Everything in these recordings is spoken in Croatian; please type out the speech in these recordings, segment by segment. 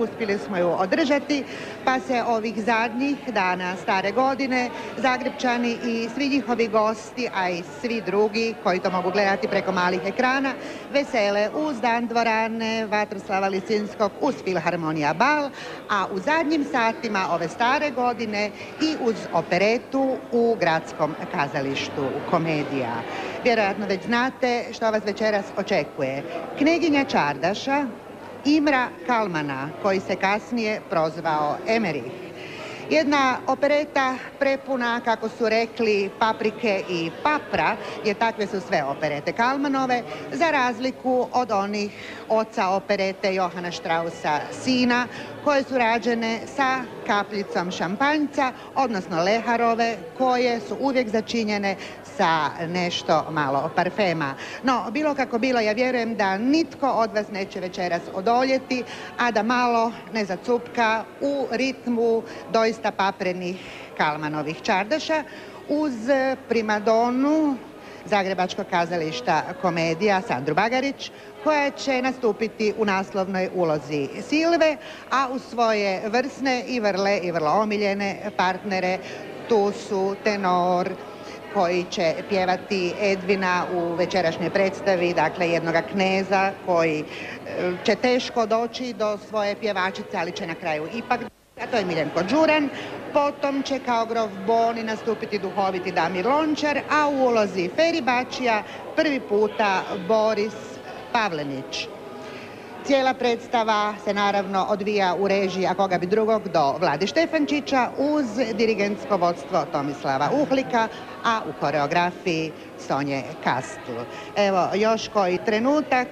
Uspjeli smo ju održati, pa se ovih zadnjih dana stare godine Zagrebčani i svi njihovi gosti, a i svi drugi koji to mogu gledati preko malih ekrana, vesele uz dan dvorane Vatroslava Lisinskog, uz Filharmonija Bal, a u zadnjim satima ove stare godine i uz operetu u gradskom kazalištu, komedija. Vjerojatno već znate što vas večeras očekuje. Kneginja Čardaša, Imra Kalmana, koji se kasnije prozvao Emerih. Jedna opereta prepuna, kako su rekli, paprike i papra, jer takve su sve operete Kalmanove, za razliku od onih oca operete Johana Strausa sina, koje su rađene sa kapljicom šampanjca, odnosno leharove, koje su uvijek začinjene sa nešto malo parfema. No, bilo kako bilo, ja vjerujem da nitko od vas neće večeras odoljeti, a da malo ne zacupka u ritmu doista paprenih Kalmanovih čardaša uz primadonu Zagrebačkog kazališta komedija Sandru Bagarić koja će nastupiti u naslovnoj ulozi Silve, a u svoje vrsne i vrle i vrlo omiljene partnere tu su tenor, koji će pjevati Edvina u večerašnjoj predstavi, dakle jednoga kneza koji e, će teško doći do svoje pjevačice, ali će na kraju ipak a to je Miljenko Đuran. Potom će kao Boni nastupiti duhoviti Damir Lončar, a u ulozi Feri Bačija prvi puta Boris Pavlenić. Cijela predstava se naravno odvija u režiji, a koga bi drugog, do Vladi Štefančića uz dirigentsko vodstvo Tomislava Uhlika, a u koreografiji Sonje Kastl. Evo, još koji trenutak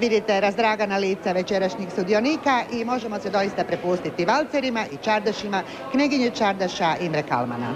vidite razdragana lica večerašnjih sudionika i možemo se doista prepustiti valcerima i čardašima kneginje Čardaša Imre Kalmana.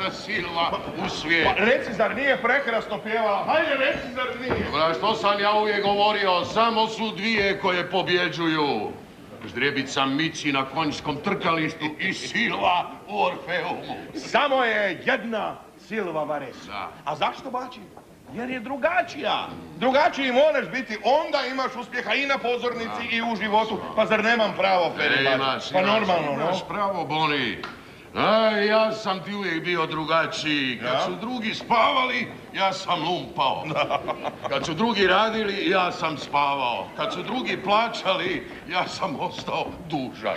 Nama naša silva u svijet. Pa reci, zar nije prekrasno pjevala? Hajde, reci, zar nije? Dobra, što sam ja uvijek govorio, samo su dvije koje pobjeđuju. Ždrebica Mici na konjskom trkalištu i Silva u Orfeumu. Samo je jedna Silva Vares. Da. A zašto bači? Jer je drugačija. Drugačiji moraš biti, onda imaš uspjeha i na pozornici i u životu. Pa zar nemam pravo, Feri? Imaš, Pa normalno, no? Imaš pravo, Boni. Aj, ja sam ti uvijek bio drugačiji. Kad Ja? su drugi spavali, ja sam lumpao. Kad su drugi radili, ja sam spavao. Kad su drugi plaćali, ja sam ostao dužan.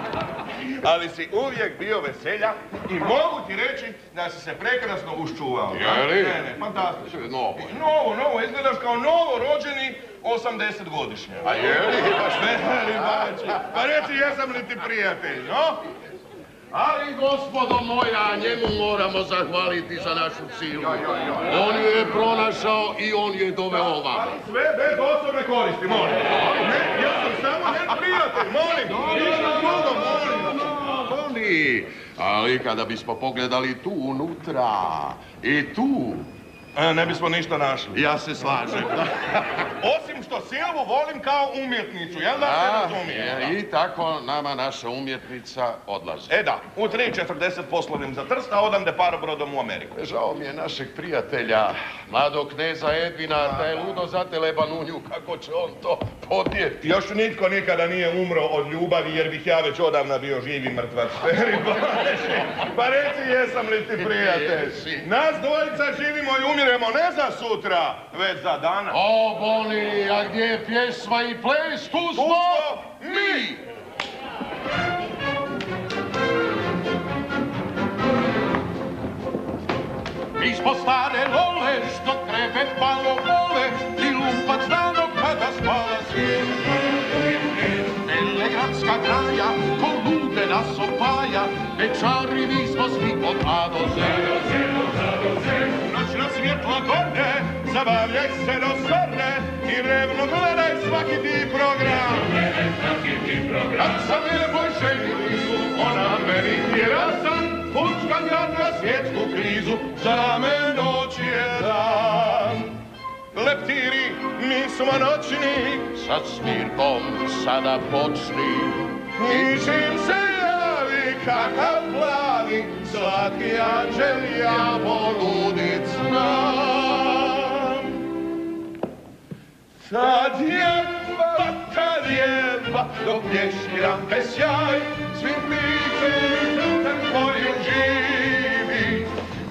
Ali si uvijek bio veselja i mogu ti reći da si se prekrasno uščuvao. Je li? Ne, ne, fantastično. Novo. Novo, novo, izgledaš kao novo rođeni 80 godišnje. A je li? Baš ne. Pa reci, jesam li ti prijatelj, no? Ali, gospodo moja, njemu moramo zahvaliti za našu silu. On ju je pronašao i on ju je doveo ovamo. Ali sve bez osobne koristi, molim. Ne, ja sam samo njen prijatelj, molim. Ništa drugo, molim. Ali kada bismo pogledali tu unutra i tu, ne bismo ništa našli. ja se slažem. Osim što Silvu volim kao umjetnicu, jel da se razumije? I tako nama naša umjetnica odlazi. E da, u 3.40 poslovim za Trsta, odande parobrodom u Ameriku. Žao mi je našeg prijatelja, mladog kneza Edvina, da je ludo za Banunju, kako će on to podnijeti. Još nitko nikada nije umro od ljubavi jer bih ja već odavna bio živi mrtvac. Pa reci jesam li ti prijatelj? Nas dvojica živimo i umiremo ne za sutra, već za danas. O, Boni, a gdje je pjesma i ples, tu smo smo mi! Smo stare lole, što kreve palo vole, i lumpac dano kada spala svijet. Telegradska graja, ko lude nas opaja, večari mi smo svi od A do Z. Noćna svjetla gorne, zabavljaj se do sorne i revno gledaj svaki ti program. Kad sam lijepoj ženi blizu, ona meni tjera san, Fučkam ja na svjetsku krizu, Za me noć je dan. Leptiri, mi smo noćni, sa smirkom sada počni. i čim se javi kakav plavi, slatki anđel ja poludit znam. Tad je, tad je, dok pješkiram pesjaj, svim bićem srcem tvojim živi.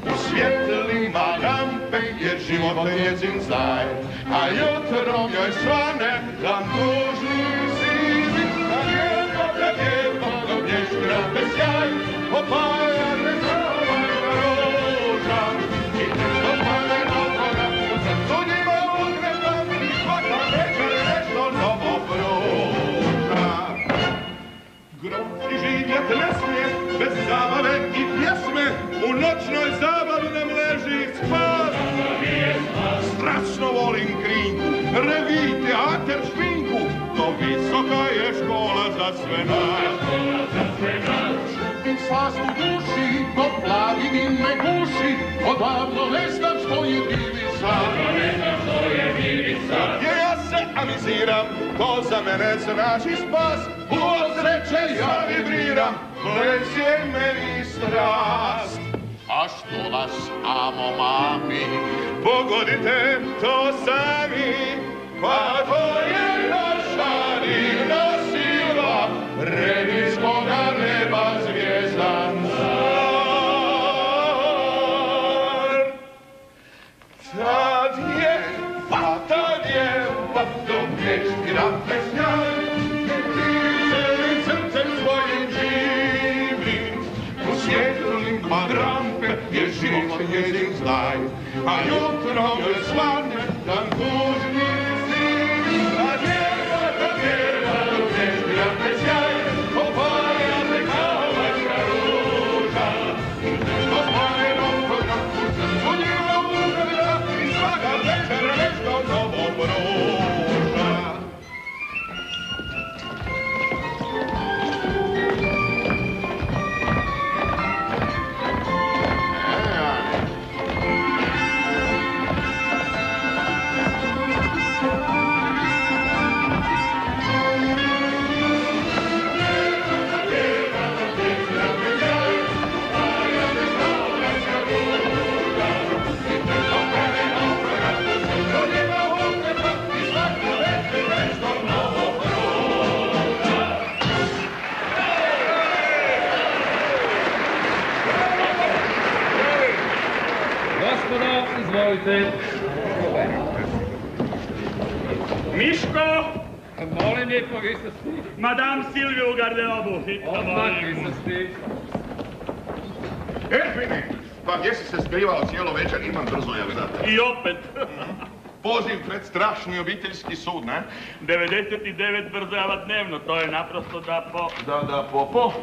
U svjetlima rampe jer život njezin znaj, a jutrom joj svane dan tužni sivi. Tad je, tad je, dok pješkiram pesjaj, opaja me zrovajna roža. I nešto pale na toga, u srcu njima ugretam i svaka večer nešto novo pruža. Gromski živjet ne smije bez zabave i pjesme, u noćnoj zabavi nam leži spas. Strašno volim krinku, revi, teater, špinku, to visoka je škola za sve nas. Odavno ne znam što je divi sad. Gdje ja se amiziram, to za mene znači spas. U sreće ja vibriram, ples je meni strast. A što vas amo mami, Pogodite to sami, pa to je znaj, a jutro joj svane dan tužni lijepo, sti. Madame Silvio u garderobu. Odmah. Erfine, pa gdje si se skrivao cijelo večer? Imam brzo jel za te. I opet. Poziv pred strašni obiteljski sud, ne? 99 brzava dnevno, to je naprosto da po... Da, da, popo.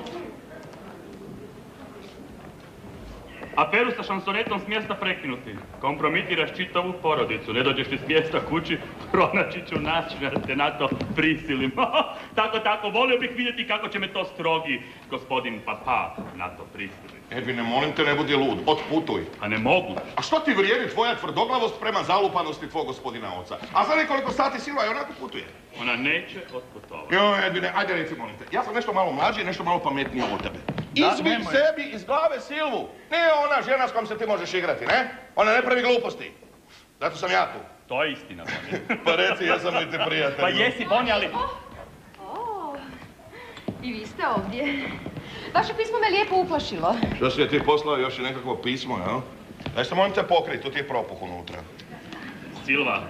Aferu sa šansonetom s mjesta prekinuti. Kompromitiraš čitavu porodicu. Ne dođeš ti s mjesta kući, pronaći ću način da te na to prisilim. tako, tako, volio bih vidjeti kako će me to strogi gospodin papa na to prisiliti. Edvine, molim te, ne budi lud, otputuj. A ne mogu. A što ti vrijedi tvoja tvrdoglavost prema zalupanosti tvog gospodina oca? A za nekoliko sati Silva i onako putuje. Ona neće otputovati. Jo, Edvine, ajde reci, molim te. Ja sam nešto malo mlađi i nešto malo pametniji od tebe. Da, Izbi nemoj. sebi iz glave Silvu. Nije ona žena s kojom se ti možeš igrati, ne? Ona ne pravi gluposti. Zato sam ja tu. To je istina, Boni. Pa reci, jesam li ti prijatelj? Pa jesi, Boni, ali... O, i vi ste ovdje. Vaše pismo me lijepo uplašilo. Što si je ti poslao još i nekakvo pismo, jel? Daj se molim te pokrit, tu ti je propuh unutra. Silva,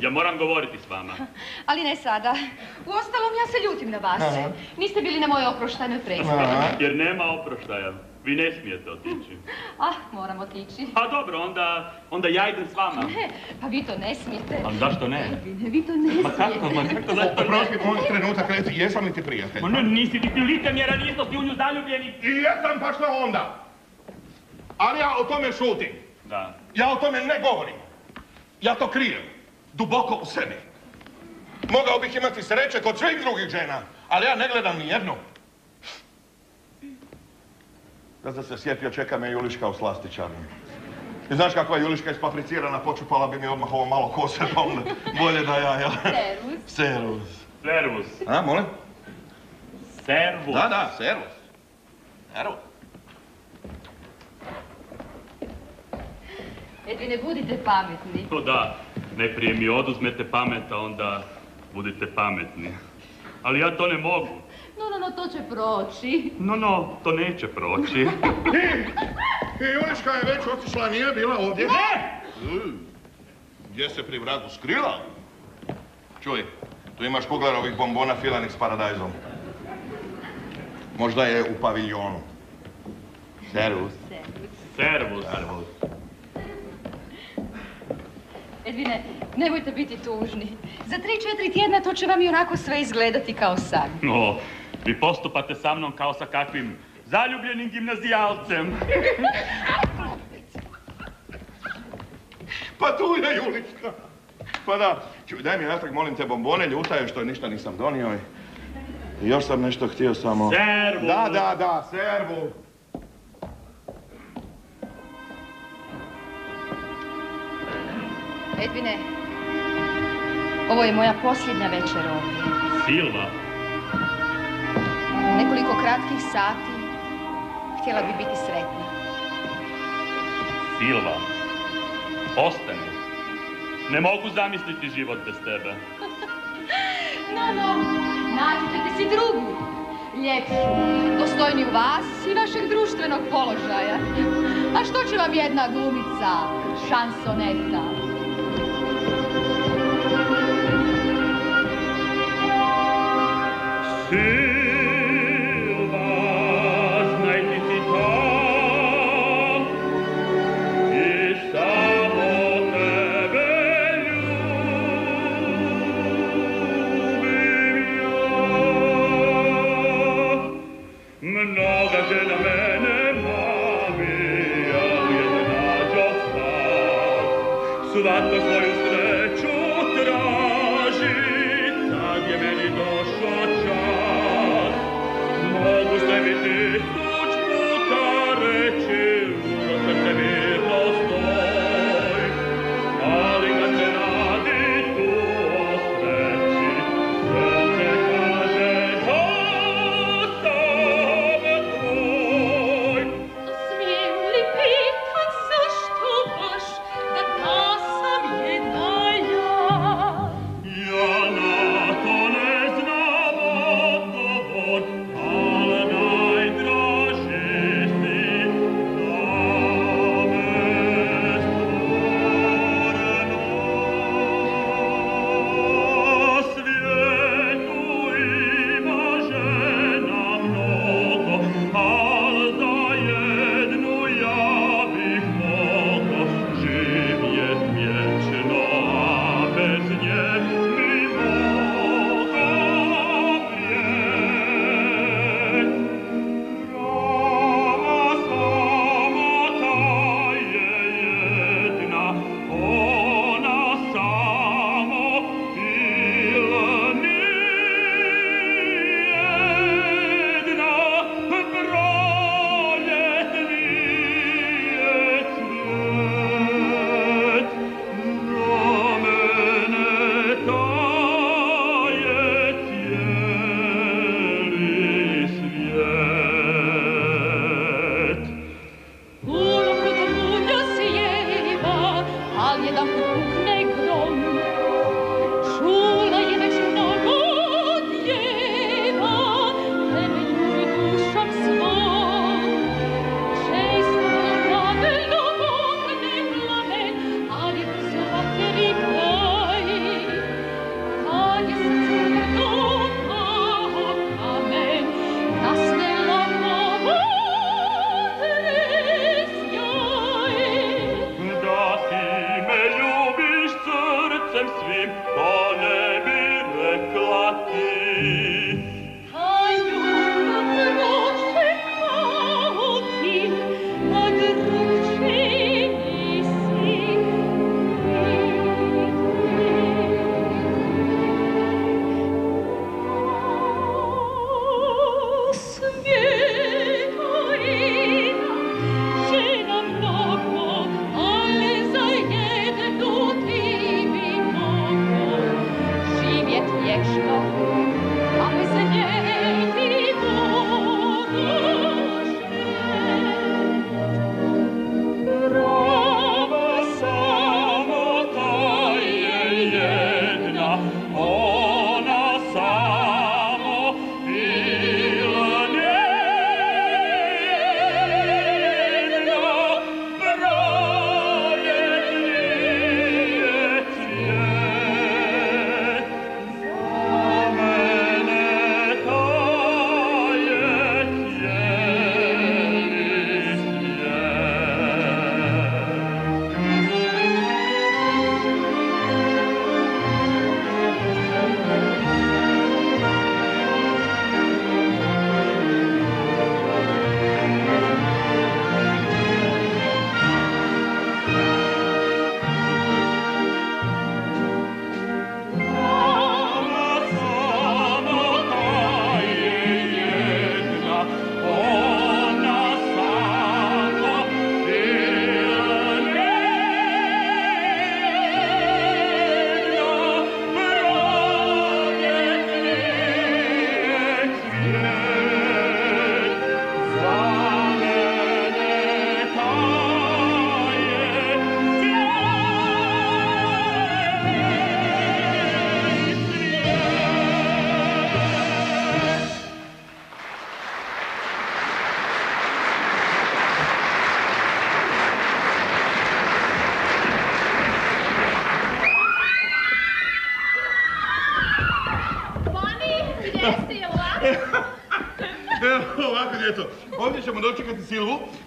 ja moram govoriti s vama. Ali ne sada. Uostalom, ja se ljutim na vas. Niste bili na mojoj oproštajnoj predstavi. Jer nema oproštaja. Vi ne smijete otići. Ah, moram otići. A dobro, onda, onda ja idem s vama. Ne, pa vi to ne smijete. Ali zašto ne? Ne, vi to ne Ma kako, smijete. ma kako, zašto ne? Oprosti, molim trenutak, reci, jesam li ti prijatelj? Ma ne, nisi ti licemjeran, isto si u nju zaljubljeni. I jesam, pa što onda? Ali ja o tome šutim. Da. Ja o tome ne govorim. Ja to krijem. Duboko u sebi. Mogao bih imati sreće kod svih drugih žena, ali ja ne gledam ni jednu. Da sam se sjetio, čeka me Juliška u slastičarni. I znaš kakva je Juliška ispapricirana, počupala bi mi odmah ovo malo kose, pa onda bolje da ja, ja. Servus. Servus. Servus. A, molim? Servus. Da, da, servus. Servus. Edvine, budite pametni. To da, najprije mi oduzmete pamet, a onda budite pametni. Ali ja to ne mogu. No, no, no, to će proći. No, no, to neće proći. I, i Juliška je već otišla, nije bila ovdje. Ne! Mm, Gdje se pri vragu skrila? Čuj, tu imaš kuglerovih bombona filanih s paradajzom. Možda je u paviljonu. Servus. Servus. Servus. Edvine, nemojte biti tužni. Za tri, četiri tjedna to će vam i onako sve izgledati kao san. No, vi postupate sa mnom kao sa kakvim zaljubljenim gimnazijalcem. Pa tu je Juliška. Pa da, daj mi natrag, molim te, bombone, ljuta je što je ništa nisam donio. I još sam nešto htio samo... Servus. Da, da, da, servu. Edvine, ovo je moja posljednja večer ovdje. Silva. Nekoliko kratkih sati htjela bi biti sretna. Silva. Ostani. Ne mogu zamisliti život bez tebe. No, no, naći ćete si drugu. Ljepšu, dostojniju vas i vašeg društvenog položaja. A što će vam jedna glumica, šansoneta?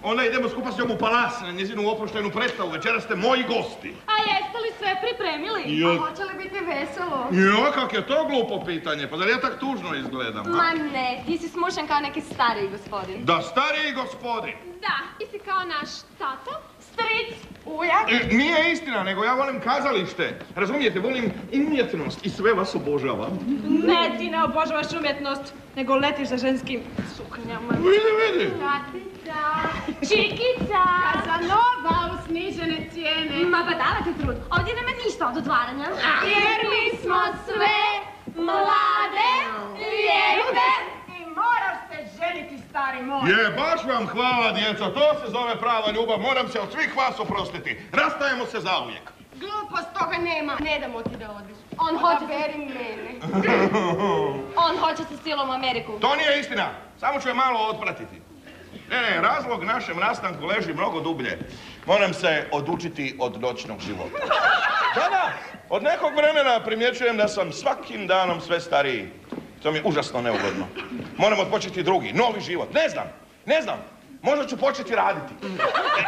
Onda idemo skupa s njom u palas na njezinu oproštenu predstavu. Večera ste moji gosti. A jeste li sve pripremili? A hoće li biti veselo? Jo, kak je to glupo pitanje, pa zar ja tak tužno izgledam? Ma ne, ti si smušan kao neki stariji gospodin. Da, stariji gospodin. Da, ti si kao naš tato, stric, ujak. E, Nije istina, nego ja volim kazalište. Razumijete, volim umjetnost i sve vas obožavam. Ne, ti ne obožavaš umjetnost, nego letiš za ženskim suknjama. Vidi, vidi. Tatica, čikica. Kazanova u snižene cijene. Ma pa davate trud, ovdje nema ništa od otvaranja. Jer mi smo sve mlade, lijepe. I moraš se ženiti, stari moj. Je, baš vam hvala, djeco, to se zove prava ljubav, moram se od svih vas oprostiti. Rastajemo se zauvijek. Glupost toga nema. Ne damo ti da odiš. On hoće se, Odaberi mene. on hoće sa silom u Ameriku. To nije istina, samo ću je malo otpratiti. Ne, ne, razlog našem rastanku leži mnogo dublje. Moram se odučiti od noćnog života. Da, da, od nekog vremena primjećujem da sam svakim danom sve stariji. To mi je užasno neugodno. Moram odpočeti drugi, novi život. Ne znam, ne znam. Možda ću početi raditi.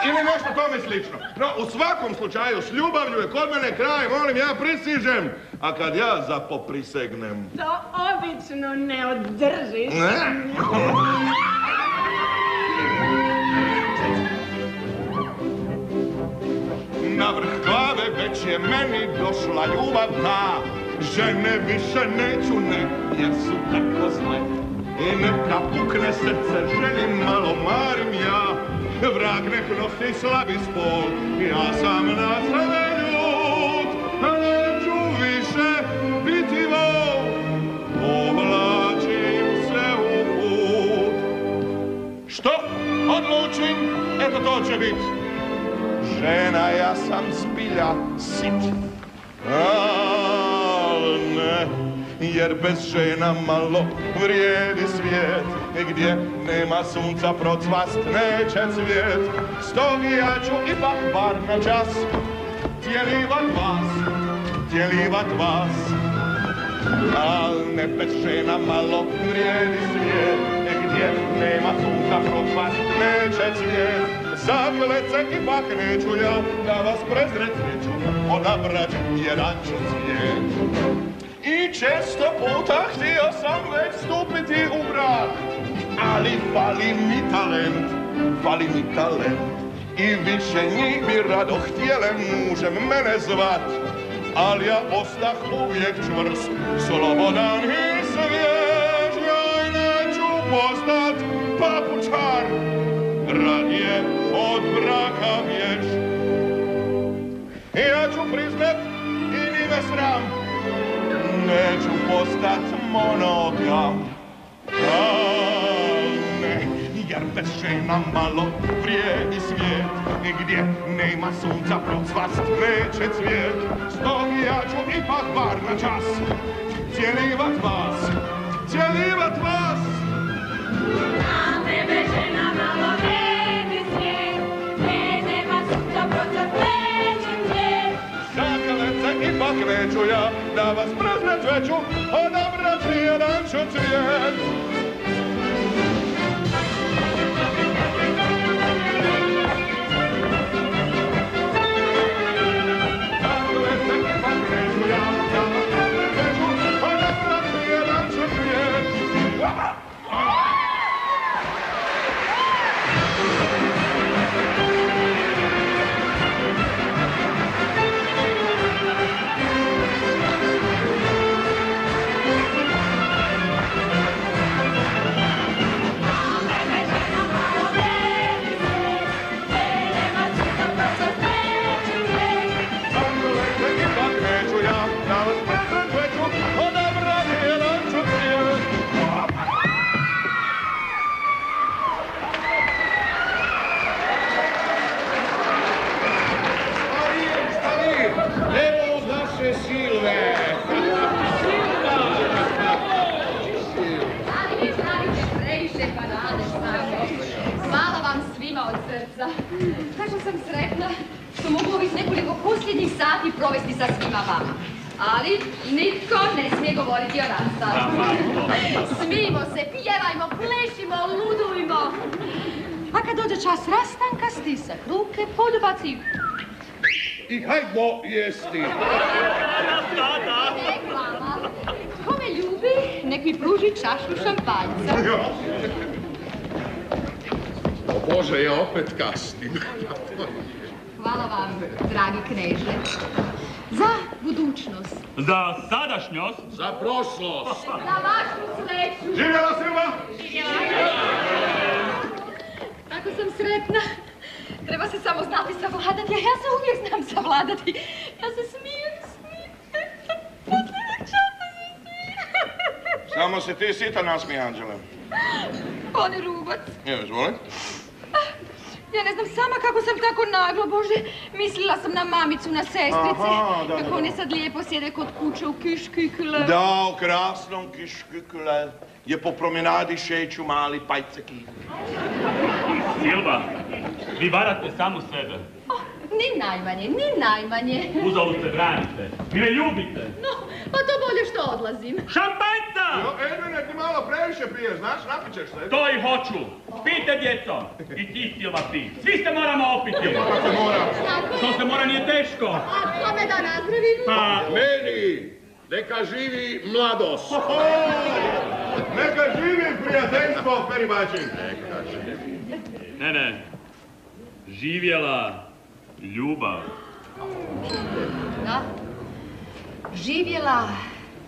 Ili nešto tome slično. No, u svakom slučaju, s ljubavlju je kod mene kraj, molim, ja prisižem. A kad ja zapoprisegnem... To obično ne održiš. Ne? Na vrh glave već je meni došla ljubav ta Žene više neću ne, jer su tako zle. I neka pukne srce, želim malo marim ja. Vrag nek nosi slabi spol, ja sam na sebe ljud neću više biti vol se u put. Što odlučim, eto to će bit Žena, ja sam zbilja sit. Al ne, jer bez žena malo vrijedi svijet. Gdje nema sunca procvast neće cvijet. Stog ja ću ipak bar na čas Tjelivat vas, tjelivat vas. Al ne bez žena malo vrijedi svijet. Gdje nema sunca procvast neće cvijet Zaklet se ipak neću ja Da vas prezret neću Odabrat jedan ću cvijet I često puta htio sam već stupiti u brak Ali fali mi talent Fali mi talent. I više njih bi rado htjele mužem mene zvat. Ali ja ostah uvijek čvrst Slobodan i svjež Ja neću postat papučar Radije od braka vješ. Ja ću priznat i ni me sram. Neću postat monogam. Al ne, jer bez žena malo vrijedi svijet. Gdje nema sunca procvast neće cvijet. Stog ja ću ipak bar na čas. Cijelivat vas, cijelivat vas. A tebe žena neću ja Da vas prezret veću Odabrat jedan ću cvijet sita nasmij, Anđele. Pone Rubac, Evo, izvoli. ja ne znam sama kako sam tako naglo, Bože. Mislila sam na mamicu, na sestrice. Aha, da, da, kako da. one sad lijepo sjede kod kuće u kiškikle. Da, u krasnom kiškikule je po promenadi šeću mali pajceki. Silva, vi varate samu sebe. Oh, ni najmanje, ni najmanje. Uzalud se branite. Vi me ljubite. No, pa to bolje što odlazim. Šampanjca! Jo, Edvine, ti malo previše piješ, znaš, napit ćeš se. To i hoću. Pijte, djeco. I ti, Silva, pi. Svi se moramo opiti. Kako se mora? To se mora, nije teško. A kome da nazdravim? Pa, Meni, neka živi mladost. Neka živi prijateljstvo, Peribačin. ne, ne. Živjela ljubav. Da. Živjela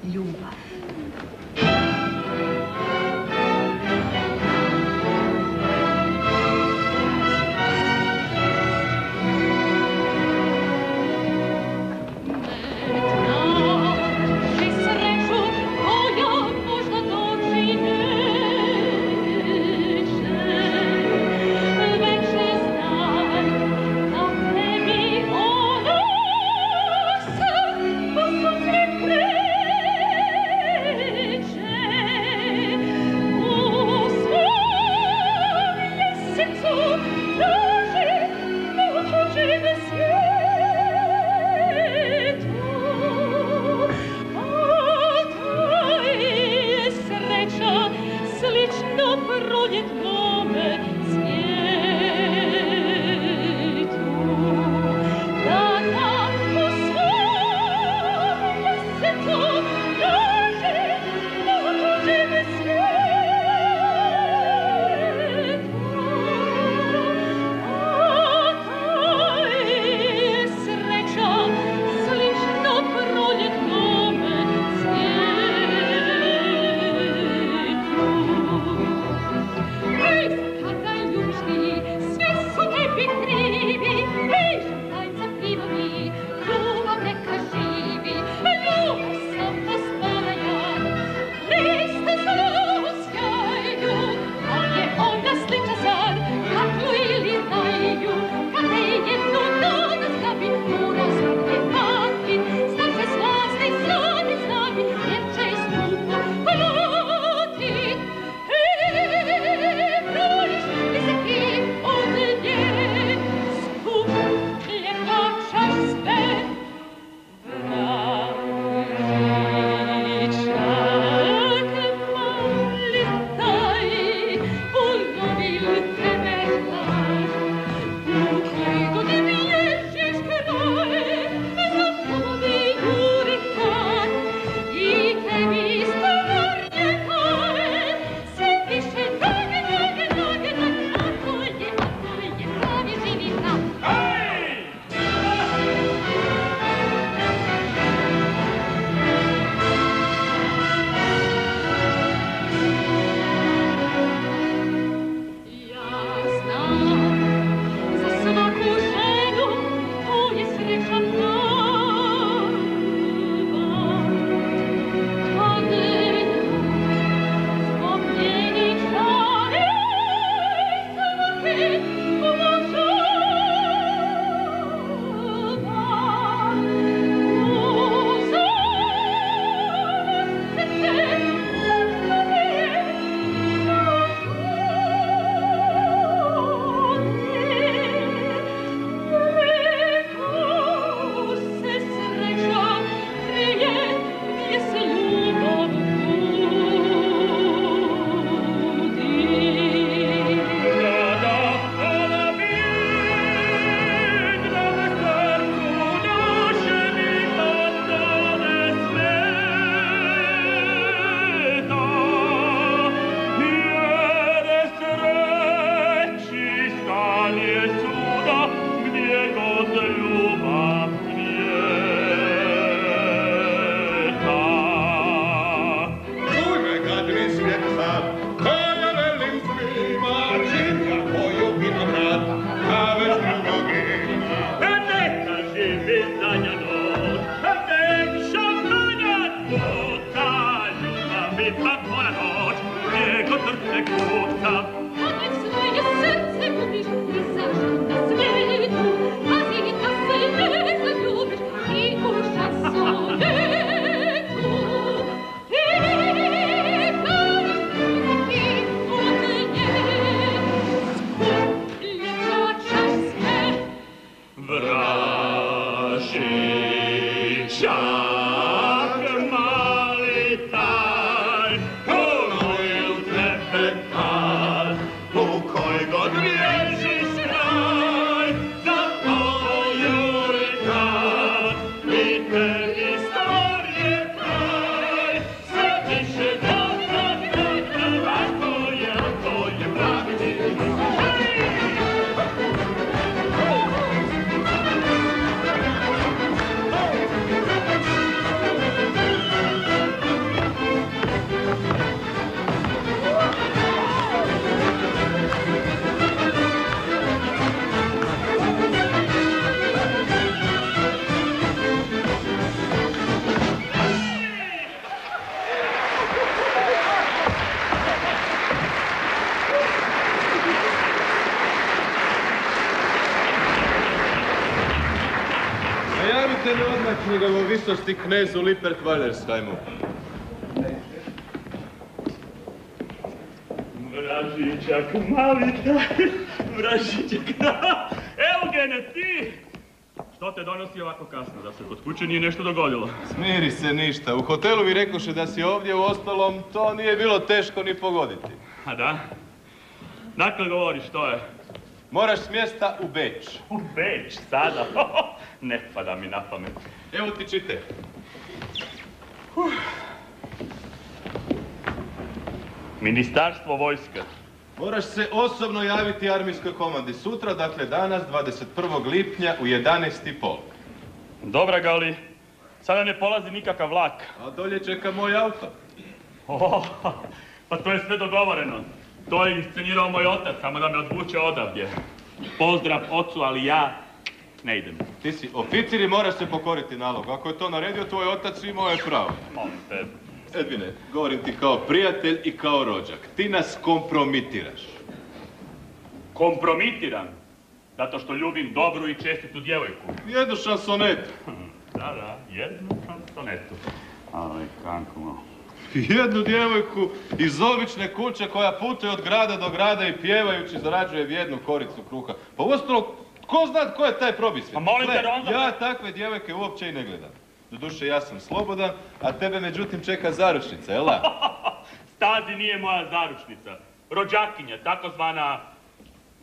ljubav. Visosti knezu Lipert Wallersheimu. Vražićak, mali taj, vražićak, Eugene, ti! Što te donosi ovako kasno, da se kod kuće nije nešto dogodilo? Smiri se ništa. U hotelu mi rekoše da si ovdje, u ostalom to nije bilo teško ni pogoditi. A da? Dakle govoriš, što je? Moraš s mjesta u Beč. U Beč, sada? ne pada mi na pamet. Evo ti čite. Ministarstvo vojske. Moraš se osobno javiti armijskoj komandi sutra, dakle danas, 21. lipnja u 11.30. Dobra, Gali, sada ne polazi nikakav vlak. A dolje čeka moj auto. O, pa to je sve dogovoreno. To je iscenirao moj otac, samo da me odvuče odavdje. Pozdrav ocu, ali ja ne idem. Ti si oficir i moraš se pokoriti nalogu. Ako je to naredio tvoj otac, imao je pravo. Molim te. Edvine, govorim ti kao prijatelj i kao rođak. Ti nas kompromitiraš. Kompromitiram. Zato što ljubim dobru i čestitu djevojku. Jednu šansonetu. Da, da, jednu šansonetu. Ali kako Jednu djevojku iz obične kuće koja putuje od grada do grada i pjevajući zarađuje vjednu koricu kruha. Pa uostalom, ko zna tko je taj probisvjet? Pa molim te, Ronzo, Ja takve djevojke uopće i ne gledam. Doduše, ja sam slobodan, a tebe međutim čeka zaručnica, jel da? Stazi nije moja zaručnica. Rođakinja, takozvana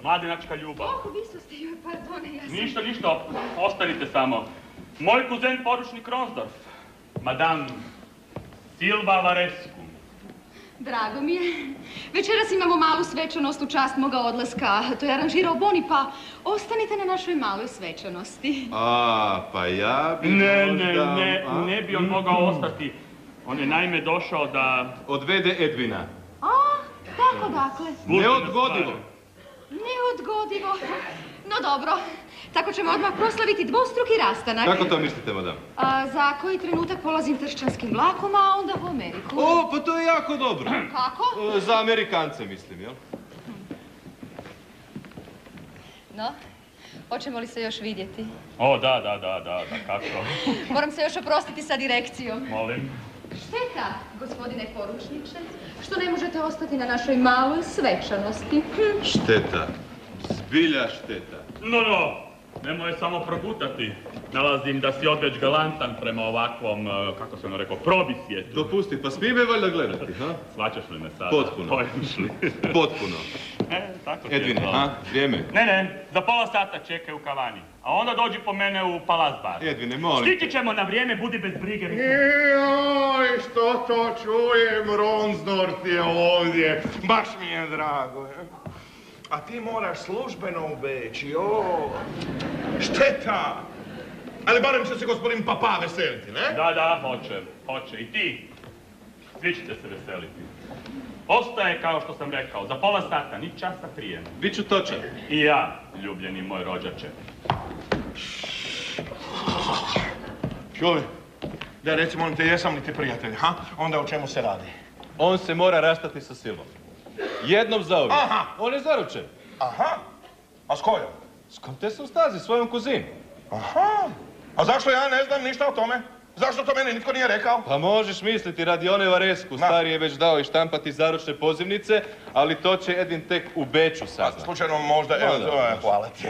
mladenačka ljubav. Oh, visosti, joj, pardone, ja sam... Ništa, ništa, ostanite samo. Moj kuzen poručnik Ronsdorf, madame Silva Varescu. Drago mi je. Večeras imamo malu svečanost u čast moga odlaska. To je aranžirao Boni, pa ostanite na našoj maloj svečanosti. A, pa ja bi Ne, ne, ne, a? ne bi on mogao ostati. On je naime došao da... Odvede Edvina. A, tako dakle. Neodgodivo. Neodgodivo. No dobro, tako ćemo odmah proslaviti dvostruki rastanak. Kako to mislite, madam? A, za koji trenutak polazim tršćanskim vlakom, a onda u Ameriku. O, pa to je jako dobro. Kako? E, Za Amerikance, mislim, jel? No, hoćemo li se još vidjeti? O, da, da, da, da, da, kako? Moram se još oprostiti sa direkcijom. Molim. Šteta, gospodine poručniče, što ne možete ostati na našoj maloj svečanosti. Hm. Šteta. Zbilja šteta. No, no, nemoj samo progutati. Nalazim da si odveć galantan prema ovakvom, eh, kako se ono rekao, probisvijetu. Dopusti, pa smije me valjda gledati, ha? Svaćaš li me sada? Potpuno. Pojmiš li? Potpuno. E, tako ti je Edvine, ha? Vrijeme. Ne, ne, za pola sata čekaj u kavani. A onda dođi po mene u Palas Bar. Edvine, molim. Stići ćemo na vrijeme, budi bez brige. Joj, što to čujem, Ronsdorf je ovdje. Baš mi je drago. A ti moraš službeno u Beč, jo. Šteta. Ali barem će se gospodin Papa veseliti, ne? Da, da, hoće, hoće. I ti. Svi ćete se veseliti. Ostaje, kao što sam rekao, za pola sata, ni časa prije. Biću točan. I ja, ljubljeni moj rođače. Čuj, da reci molim te, jesam li ti prijatelj, ha? Onda o čemu se radi? On se mora rastati sa silom. Jednom za uvijek. Aha. On je zaručen. Aha. A s kojom? S kom te su stazi, svojom kuzinu. Aha. A zašto ja ne znam ništa o tome? Zašto to meni nitko nije rekao? Pa možeš misliti, radi one Varesku, stari je već dao i štampati zaručne pozivnice, ali to će Edin tek u Beču saznati. Slučajno možda, evo, hvala ti.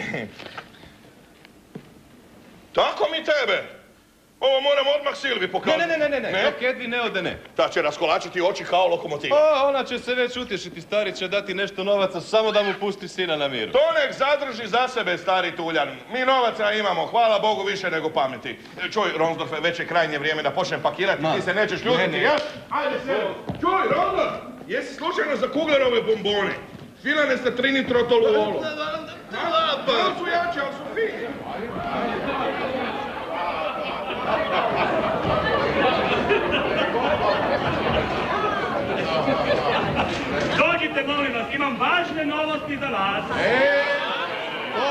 Tako mi tebe. Ovo moram odmah Silvi Ne, pokazati. ne, ne, ne, ne, ne, dok Edvin ne ode ne. Ta će raskolačiti oči kao lokomotiva. O, ona će se već utješiti, stari će dati nešto novaca, samo da mu pusti sina na miru. To nek zadrži za sebe, stari tuljan. Mi novaca imamo, hvala Bogu, više nego pameti. Čuj, Ronsdorfe, već je krajnje vrijeme da počnem pakirati, Ma. ti se nećeš ljutiti, Ne, ne. ja? Ajde. Čuj, Ronsdorf, jesi slučajno za Kuglerove bombone? Filane sa su jače, ali su fini. Dođite, molim vas, imam važne novosti za vas. E,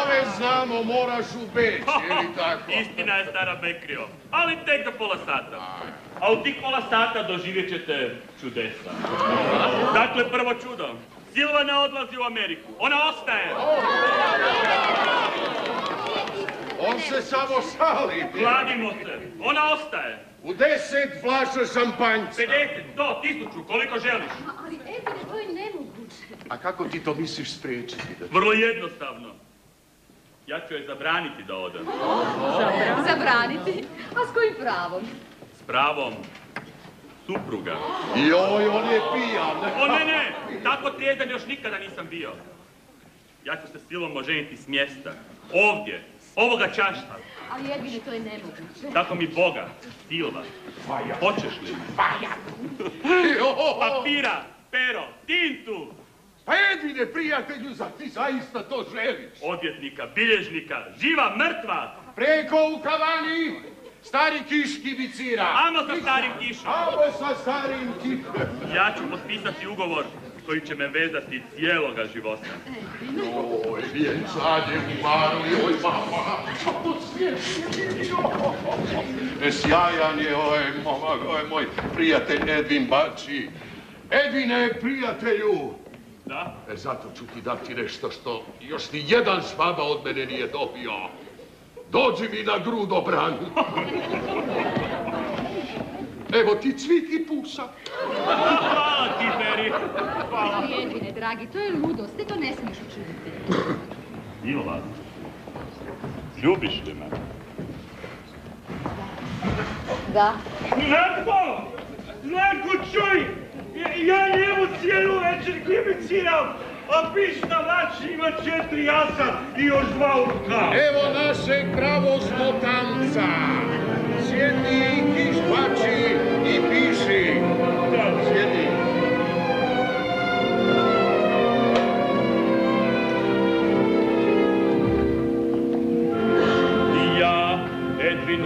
ove znamo, moraš u Beč, je li tako? Istina je stara Bekrio, ali tek za pola sata. A u tih pola sata doživjet ćete čudesa. Dakle, prvo čudo. Silva ne odlazi u Ameriku, ona ostaje. On se samo šali. Kladimo se, ona ostaje. U deset flaša šampanjca. 50, 100, 1000, koliko želiš. Ali Edine, to je nemoguće. A kako ti to misliš spriječiti? Da... Vrlo jednostavno. Ja ću joj zabraniti da ode. Zabraniti? A s kojim pravom? S pravom supruga. Joj, on je pijan. O ne, ne, tako trijezan još nikada nisam bio. Ja ću se silom oženiti s mjesta. Ovdje, ovoga čašta. Ali Edine, to je nemoguće. Tako mi Boga, Silva. Hoćeš li? Papira, pero, tintu, Pa Edvine, prijatelju, za ti zaista to želiš? odvjetnika, bilježnika, živa, mrtva. Preko u kavani, stari kiški vicira. Amo sa starim kišom. Amo sa starim kišom. Ja ću potpisati ugovor koji će me vezati cijeloga života. Oj, vjenčanje u Maru, joj, mama. Što svijet E, Sjajan je ovaj momak, ovaj moj prijatelj Edvin Bači. Edvine, prijatelju, Da? E, zato ću ti dati nešto što još ni jedan švaba od mene nije dobio. Dođi mi na grud obranu. Evo ti cviti pusa. Hvala ti, Peri. Hvala. Ali Edine, dragi, to je ludost, ti to ne smiješ učiniti. Silva, ljubiš li me? Da. Neko! Neko čuj! Ja njemu cijelu večer klimiciram, a pišna vači ima četiri jasa i još dva u rukavu. Evo našeg pravosmotanca. Sjedi,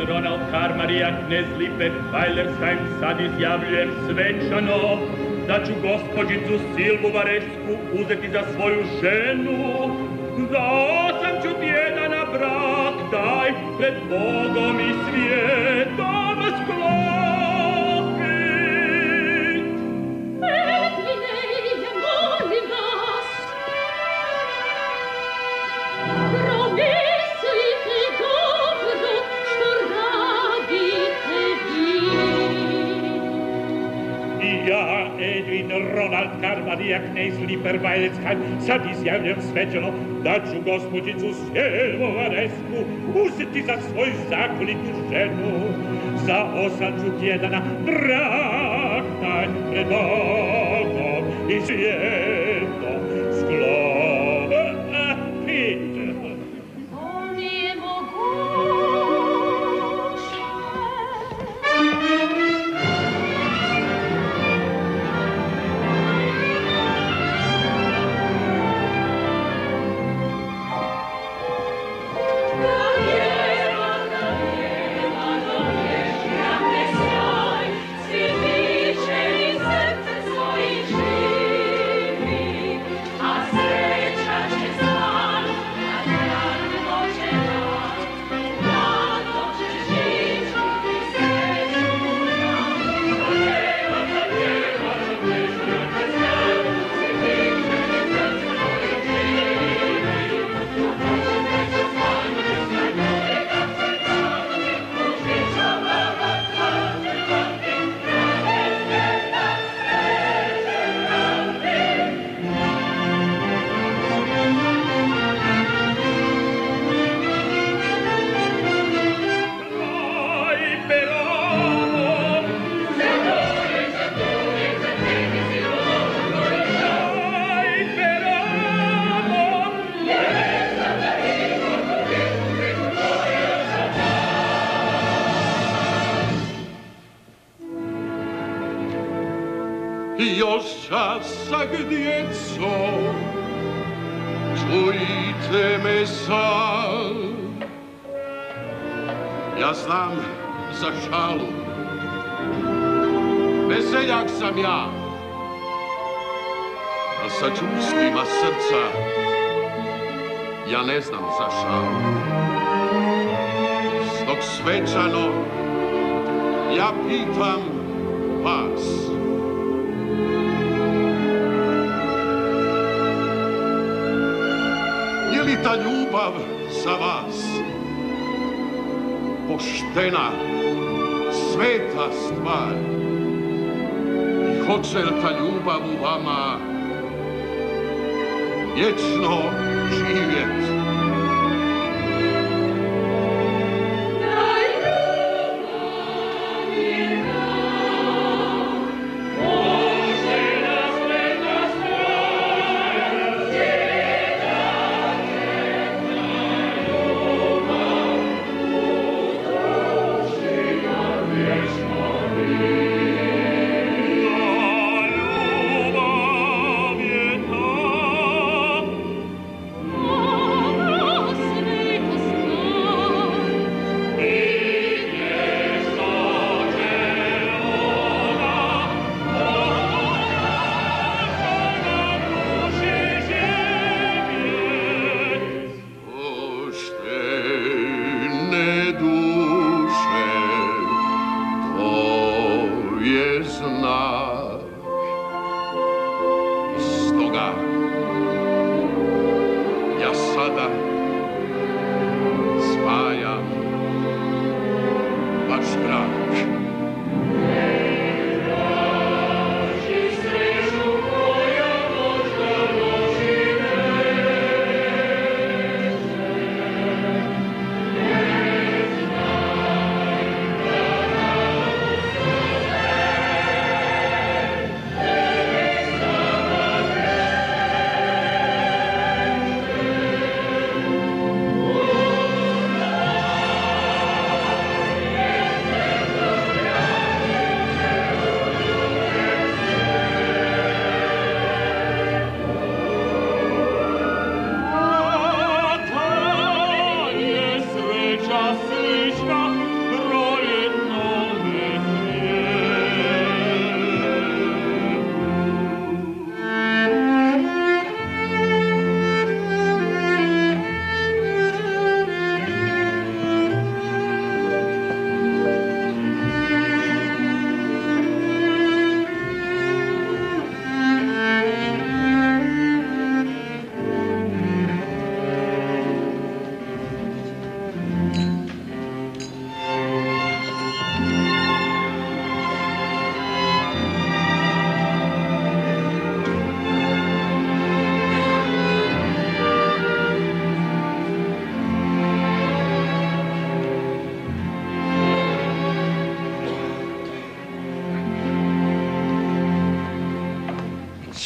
Ronald Karmarija, knez Lipe Weilersheim, sad izjavljujem svečano da ću gospođicu Silvu Varesku uzeti za svoju ženu, za osam ću tjedana brak taj pred Bogom i svijetom sklopit. Ronald Karmarija, knez Liper Weilersheim, sad izjavljam svečano da ću gospođicu Silvu Varesku uzeti za svoju zakonitu ženu. Za osam ću tjedana brak taj pred Bogom i svijetom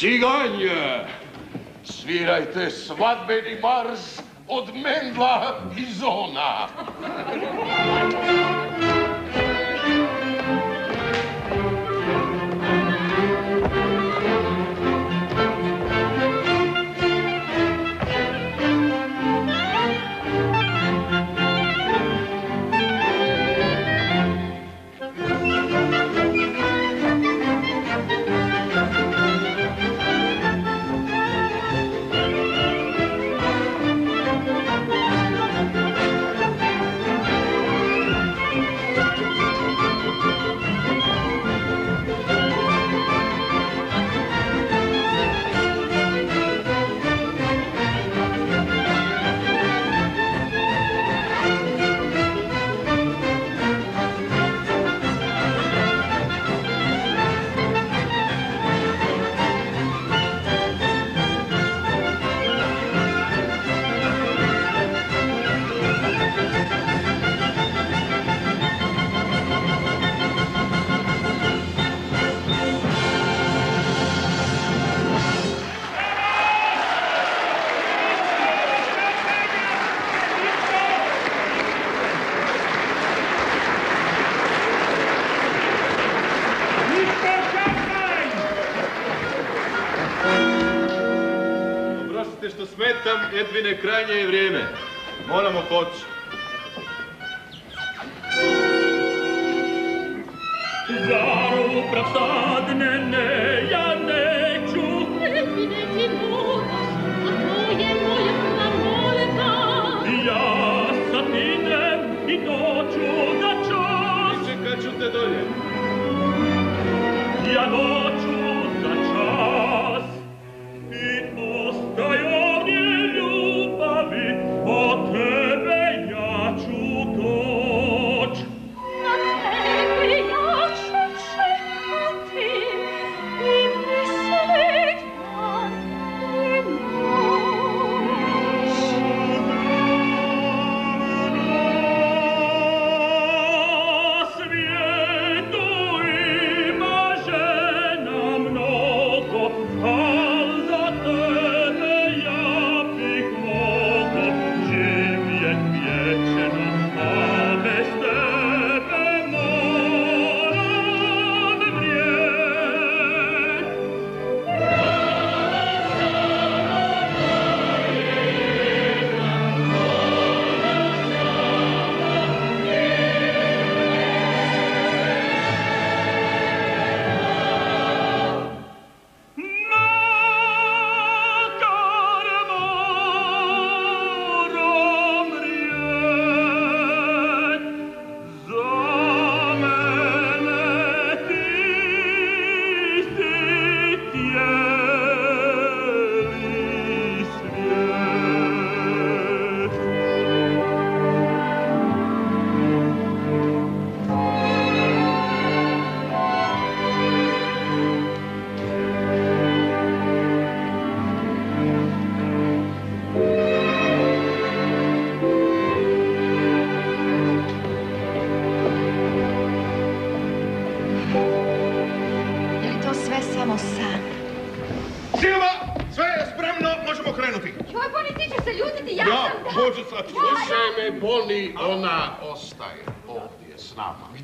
Ciganje, svirajte svadbeni marš od Mendla i Zona. Edvine, krajnje je vrijeme.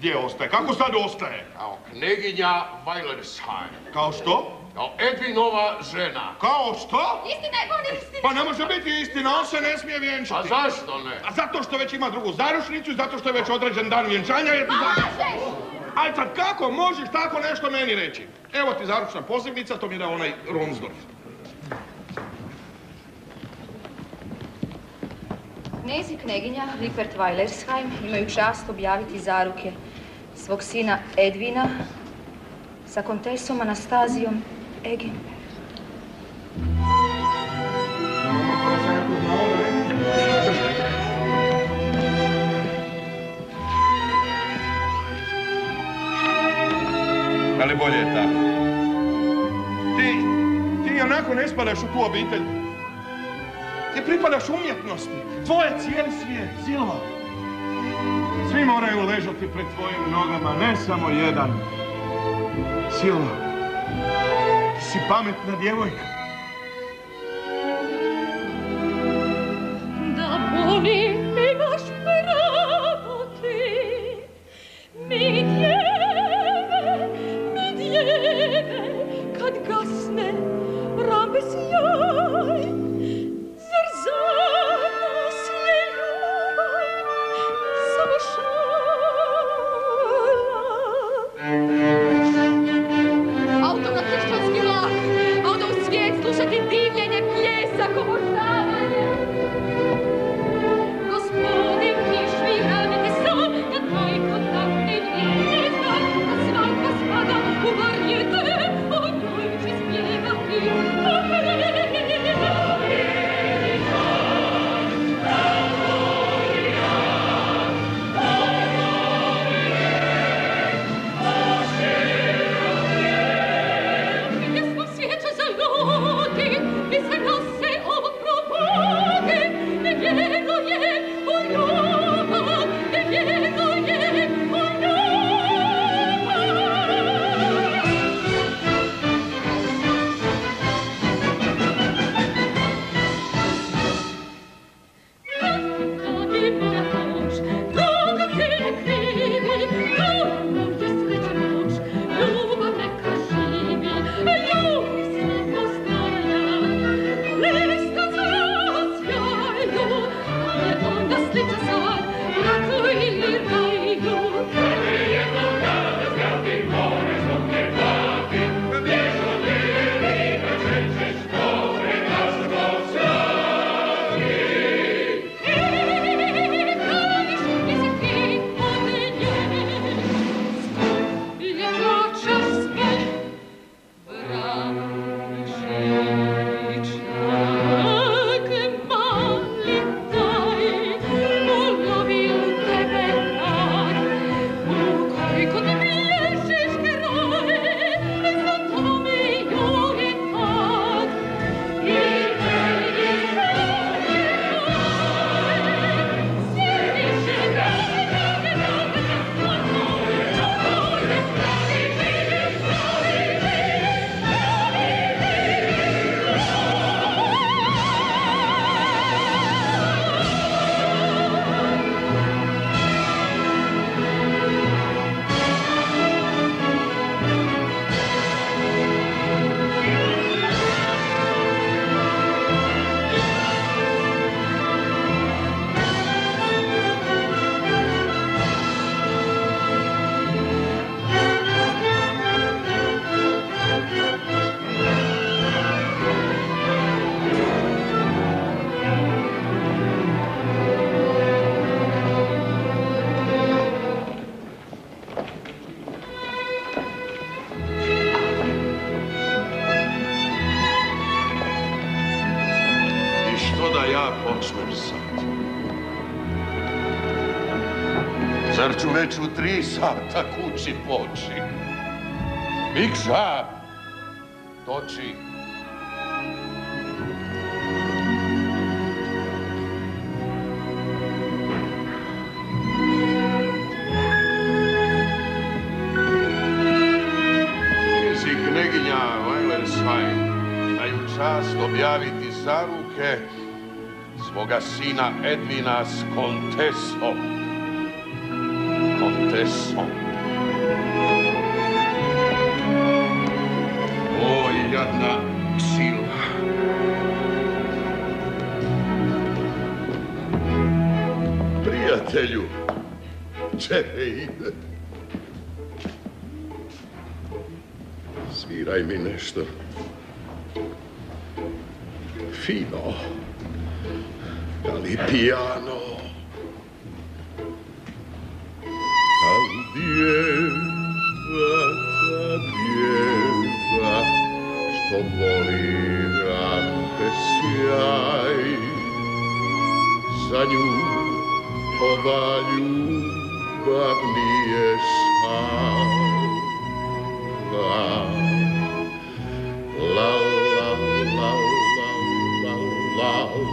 Gdje ostaje? Kako sad ostaje? Kao kneginja Weilersheim. Kao što? Kao Edvinova žena. Kao što? Istina je, Boni, istina! Pa ne može biti istina, on se ne smije A vjenčati. zašto ne? A zato što već ima drugu zaručnicu, zato što je već određen dan vjenčanja, jer. Lažeš! Aj sad kako možeš tako nešto meni reći? Evo ti zaručna pozivnica, to mi je dao onaj Ronsdorf. Knez i kneginja Lippert Weilersheim imaju čast objaviti zaruke svog sina Edvina sa kontesom Anastazijom Eggenberg. Ali bolje je tako. Ti, ti onako ne spadaš u tu obitelj. Ti pripadaš umjetnosti. Tvoje cijeli svijet, Silva. Svi moraju ležati pred tvojim nogama, ne samo jedan. Silva, ti si pametna djevojka. Da Boni ja počnem sad? Zar ću već u tri sata kući poći? Mikša! Toči! Izik neginja, Vajlen Sajn, na ju čast objaviti zaruke svoga sina Edvina s kontesom. Kontesom. O, jadna ksila. Prijatelju, čekaj ide. Sviraj mi nešto. Fino. Ali piano. Al djeva, ta djeva, što voli rante sjaj. Za nju ova ljubav nije salva. La la la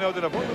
ja, sjajno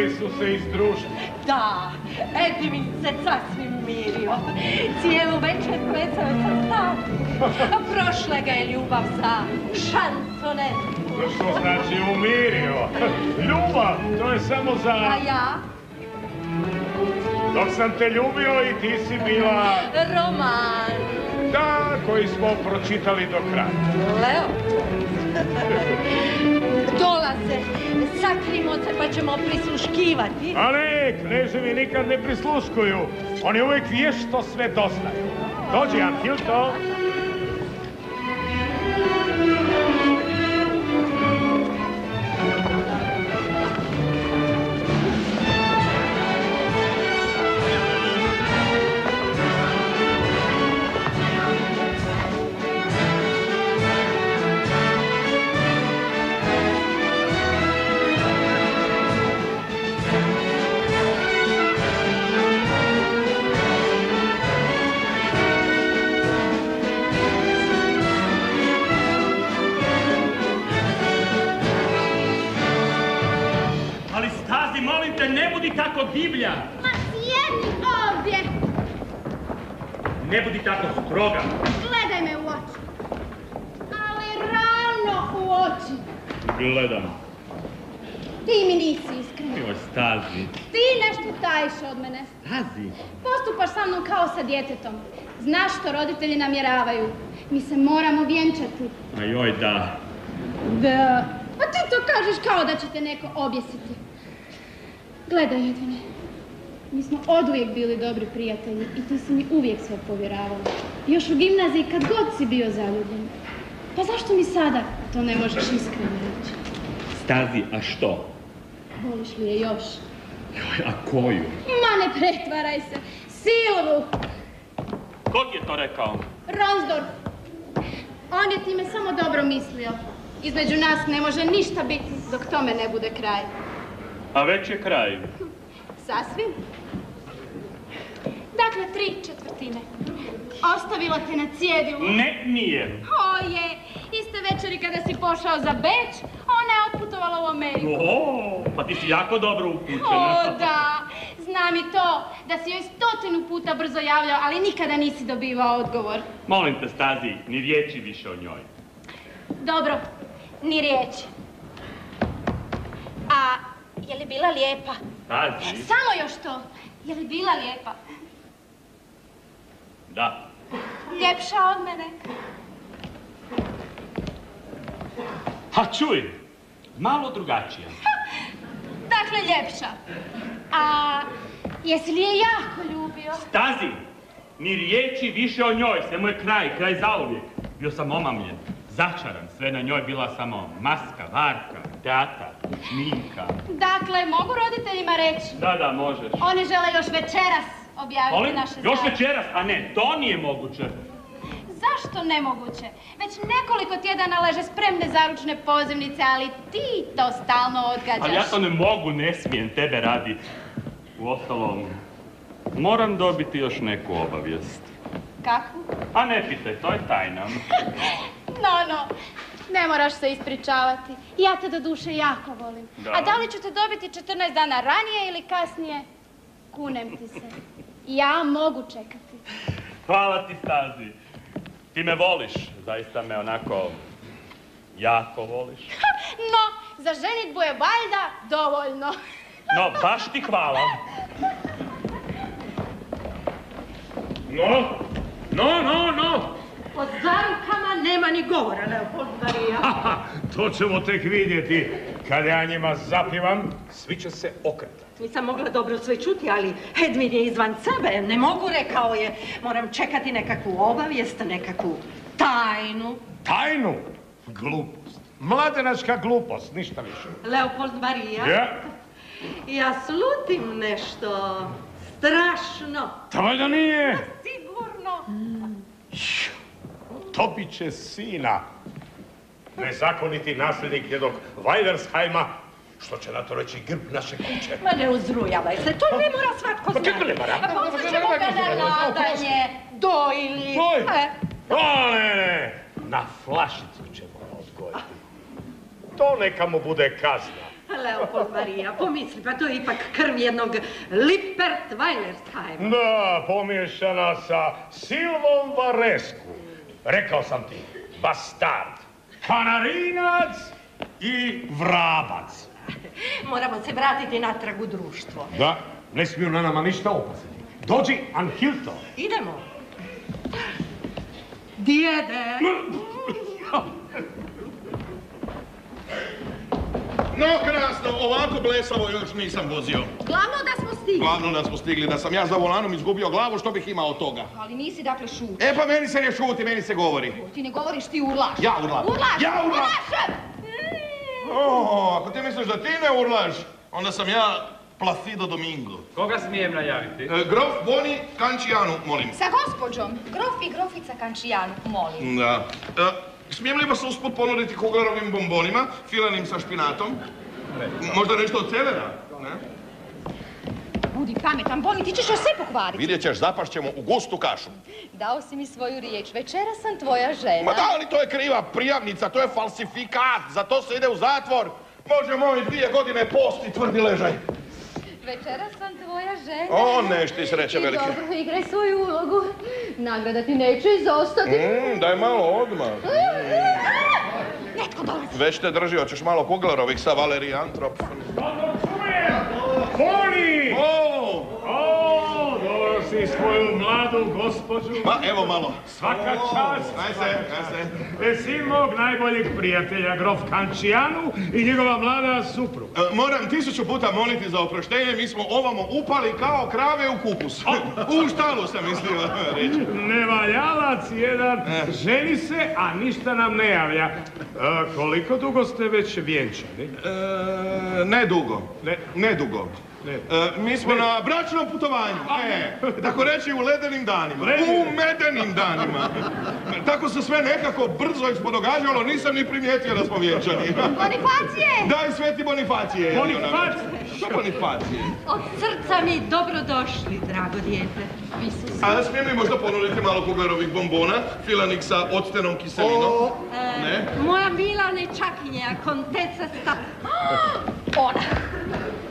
izdvojili su se društva. Da, Edvin se sasvim mirio. Cijelu večer plecao je sa stati. A prošle ga je ljubav za šansonet. Što znači umirio? Ljubav, to je samo za... A ja? Dok sam te ljubio i ti si bila... Roman. Da, koji smo pročitali do kraja. Leo. Dolaze, sakrimo se pa ćemo prisluškivati. A ne, kneževi nikad ne prisluškuju. Oni uvijek vješto sve doznaju. Dođi, Anhilto. Djetetom. Znaš što roditelji namjeravaju. Mi se moramo vjenčati. A joj, da. Da. A ti to kažeš kao da će te neko objesiti. Gledaj, Edvine. Mi smo oduvijek bili dobri prijatelji i ti si mi uvijek sve povjeravala. Još u gimnaziji kad god si bio zaljubljen. Pa zašto mi sada to ne možeš iskreno reći? Stazi, a što? Voliš li je još? Joj, a koju? Ma ne pretvaraj se. Silvu! Ko ti je to rekao? Ronsdorf. On je time samo dobro mislio. Između nas ne može ništa biti dok tome ne bude kraj. A već je kraj. Sasvim. Dakle, tri četvrtine. Ostavila te na cjedilu. Ne, nije. O je, iste večeri kada si pošao za Beč, ona je otputovala u Ameriku. O, pa ti si jako dobro upućena. O da, znam i to, da si joj stotinu puta brzo javljao, ali nikada nisi dobivao odgovor. Molim te, Stazi, ni riječi više o njoj. Dobro, ni riječi. A je li bila lijepa? Stazi? Samo još to. Je li bila lijepa? Da. Ljepša od mene? Ha, čuj, malo drugačija. Dakle, ljepša. A jesi li je jako ljubio? Stazi, ni riječi više o njoj, sve mu je kraj, kraj zauvijek. Bio sam omamljen, začaran, sve na njoj bila samo maska, varka, teatar, šminka. Dakle, mogu roditeljima reći? Da, da, možeš. Oni žele još večeras objaviti Molim, naše još večeras, a ne, to nije moguće. Zašto nemoguće? Već nekoliko tjedana leže spremne zaručne pozivnice, ali ti to stalno odgađaš. Ali ja to ne mogu, ne smijem, tebe radi. U ostalom, moram dobiti još neku obavijest. Kakvu? A ne pitaj, to je tajna. No, no, ne moraš se ispričavati. Ja te do duše jako volim. Da. A da li ću te dobiti 14 dana ranije ili kasnije? Kunem ti se. Ja mogu čekati. Hvala ti, Stazi. Ti me voliš, zaista me onako jako voliš. No, za ženitbu je valjda dovoljno. No, baš ti hvala. No, no, no, no. O zarukama nema ni govora, Leopold Marija. To ćemo tek vidjeti. Kad ja njima zapivam, svi će se okretati. Nisam mogla dobro sve čuti, ali Edvin je izvan sebe. Ne mogu, rekao je. Moram čekati nekakvu obavijest, nekakvu tajnu. Tajnu? Glupost. Mladenačka glupost, ništa više. Leopold Marija? Ja? Ja slutim nešto strašno. To valjda nije. Sigurno. Dobit će sina. Nezakoniti nasljednik jednog Weilersheima, što će na to reći grb naše kuće. Ma ne uzrujavaj se, to ne mora svatko Pa znati. kako ne mora? A poslat ćemo ga na nadanje, dojili. Doj. O, ne, ne, na flašicu ćemo odgojiti. To neka mu bude kazna. Leopold Marija, pomisli, pa to je ipak krv jednog Lippert Weilersheim. Da, pomiješana sa Silvom Varesku. Rekao sam ti, bastard, kanarinac i vrabac. Moramo se vratiti natrag u društvo. Da, ne smiju na nama ništa opaziti. Dođi, Anhilto. Idemo. Djede! No, krasno, ovako blesavo još nisam vozio. Glavno da smo stigli. Glavno da smo stigli, da sam ja za volanom izgubio glavu, što bih imao od toga? Ali nisi dakle šut. E pa meni se ne šuti, meni se govori. Ti ne govoriš, ti urlaš. Ja urlam. Urlaš! Ja urlam. Urlaš! O, ako ti misliš da ti ne urlaš, onda sam ja Placido Domingo. Koga smijem najaviti? E, grof Boni Kančijanu, molim. Sa gospođom, grof i grofica Kančijanu, molim. Da. E, smijem li vas usput ponuditi kuglerovim bombonima, filanim sa špinatom? Možda nešto od celera? Ne? Budi pametan, Boni, ti ćeš još sve pokvariti. Vidjet ćeš, zapašćemo u gustu kašu. Dao si mi svoju riječ, večera sam tvoja žena. Ma da, ali to je kriva prijavnica, to je falsifikat, za to se ide u zatvor. Može moj dvije godine posti tvrdi ležaj. Večera sam tvoja žena. O, neš ti sreće I velike. dobro igraj svoju ulogu. Nagrada ti neće izostati. Mm, daj malo odmah. Netko dolazi. Već te drži, hoćeš malo kuglerovih sa Valerij Antrop. Boni! O, O, si svoju mladu gospođu. pa evo malo. Svaka čast. Aj se, aj se. E, sin mog najboljeg prijatelja, grof Kančijanu i njegova mlada supruga. E, Moram tisuću puta moliti za oproštenje, mi smo ovamo upali kao krave u kupus. U štalu sam mislio reći. Nevaljalac jedan, ženi se, a ništa nam ne javlja. E, koliko dugo ste već vjenčani? E, nedugo, Ne. nedugo. Ne. E, mi smo na bračnom putovanju, e, tako reći u ledenim danima, u medenim danima. Tako se sve nekako brzo ispodogađalo, nisam ni primijetio da smo vjenčani. Bonifacije! Daj sveti Bonifacije. Bonifacije? Što Bonifacije? Od srca mi dobrodošli, drago dijete. A smijem li možda ponuditi malo kuglerovih bombona, filanih sa octenom kiselinom? E, Ne? Moja mila nečakinja, konteca sta... Ona.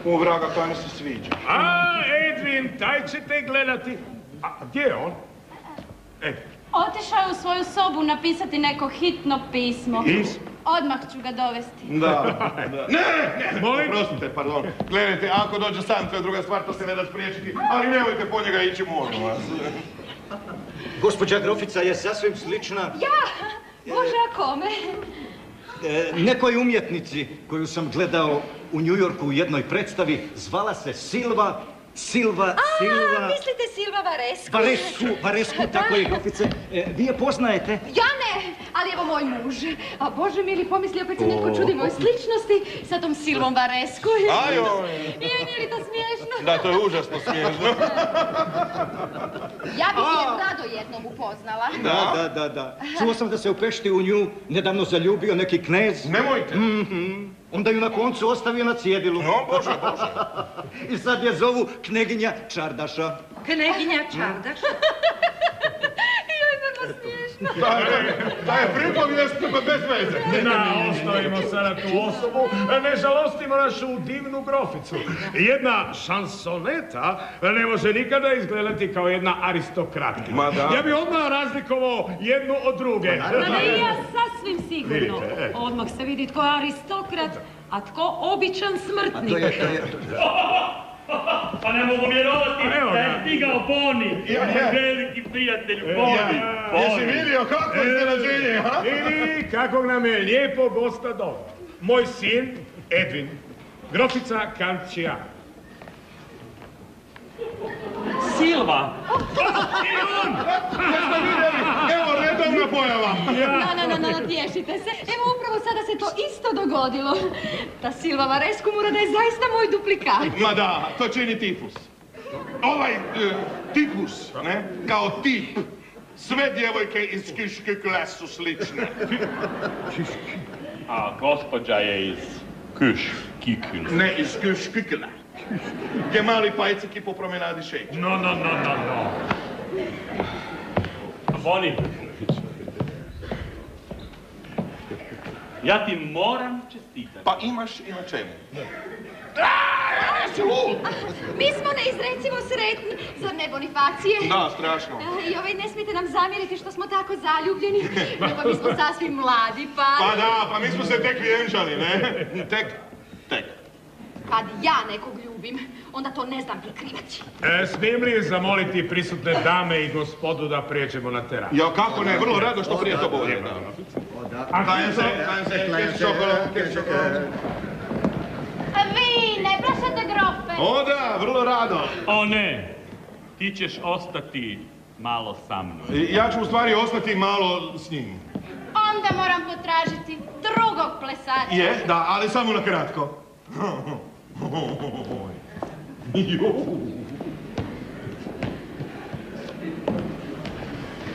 U vraga, kaj mi se sviđa. A, Edvin, taj ćete gledati. A gdje je on? E, Otišao je u svoju sobu napisati neko hitno pismo. Is? Odmah ću ga dovesti. Da, da. Ne, ne, Molim? oprostite, pardon. Gledajte, ako dođe sam, to je druga stvar, to se ne da spriječiti, ali nemojte po njega ići, molim vas. Gospođa Grofica je sasvim slična Ja! Bože, a kome? e, nekoj umjetnici koju sam gledao u New Yorku u jednoj predstavi. Zvala se Silva, Silva, A, Silva... mislite Silva Varesku? Varesku, Varesku, tako je, Grofice. E, vi je poznajete? Ja ne, ali evo moj muž. A Bože mili, pomisli opet se netko čudi moj sličnosti sa tom Silvom Varesku. Ajoj. Nije, nije li to smiješno? Da, to je užasno smiješno. Ja bih je rado jednom upoznala. Da, da, da, da. Čuo sam da se u Pešti u nju nedavno zaljubio neki knez. Nemojte. Mhm. Onda ju na koncu ostavio na cjedilu. No, Bože, Bože. I sad je zovu kneginja Čardaša. Kneginja Čardaš. Joj, smiješno. Da je, da je pripovijest pa bez veze. Da, ostavimo sada tu osobu, ne žalostimo našu divnu groficu. Jedna šansoneta ne može nikada izgledati kao jedna aristokratka. Ma da. Ja bi odmah razlikovao jednu od druge. Ma ne, ja sasvim sigurno. Vidite, e. Odmah se vidi tko je aristokrat, a tko običan A smrtnik. to je, to je, Pa ne mogu vjerovati A evo da je stigao Boni, veliki prijatelj Boni. ja. Jesi Boni. vidio kako je iznenađenje, ha? Ili kakvog nam je lijepo gosta doveo. Moj sin, Edvin, grofica Kančija. Silva! Evo, redovna pojava. No, no, no, no, tješite se. Evo, upravo sada se to isto dogodilo. Ta Silva Varesku mora da je zaista moj duplikat. Ma da, to čini tipus. Ovaj e, tipus, ne, kao tip. Sve djevojke iz Kiškikle su slične. A gospođa je iz Kuš, Kikül. Ne iz Kiškikle. Gdje mali pajciki po promenadi šeću. No, no, no, no, no. Boni, Ja ti moram čestitati. Pa imaš i na čemu. Mi smo neizrecivo sretni, zar ne Bonifacije? Da, strašno. E, I ovaj ne smijete nam zamjeriti što smo tako zaljubljeni, nego mi smo sasvim mladi par. Pa da, pa mi smo se tek vjenčali, ne? Tek, tek. Kad ja nekog ljubim, onda to ne znam prikrivati. E, smijem li zamoliti prisutne dame i gospodu da prijeđemo na terasu? Ja, kako ne, vrlo rado što prije to bolje. Kajem se, kajem se, keš čokolo, keš čokolo. A vi ne plašate grofe? O da, vrlo rado. O ne, ti ćeš ostati malo sa mnom. Ja ću u stvari ostati malo s njim. Onda moram potražiti drugog plesača. Je, da, ali samo na kratko.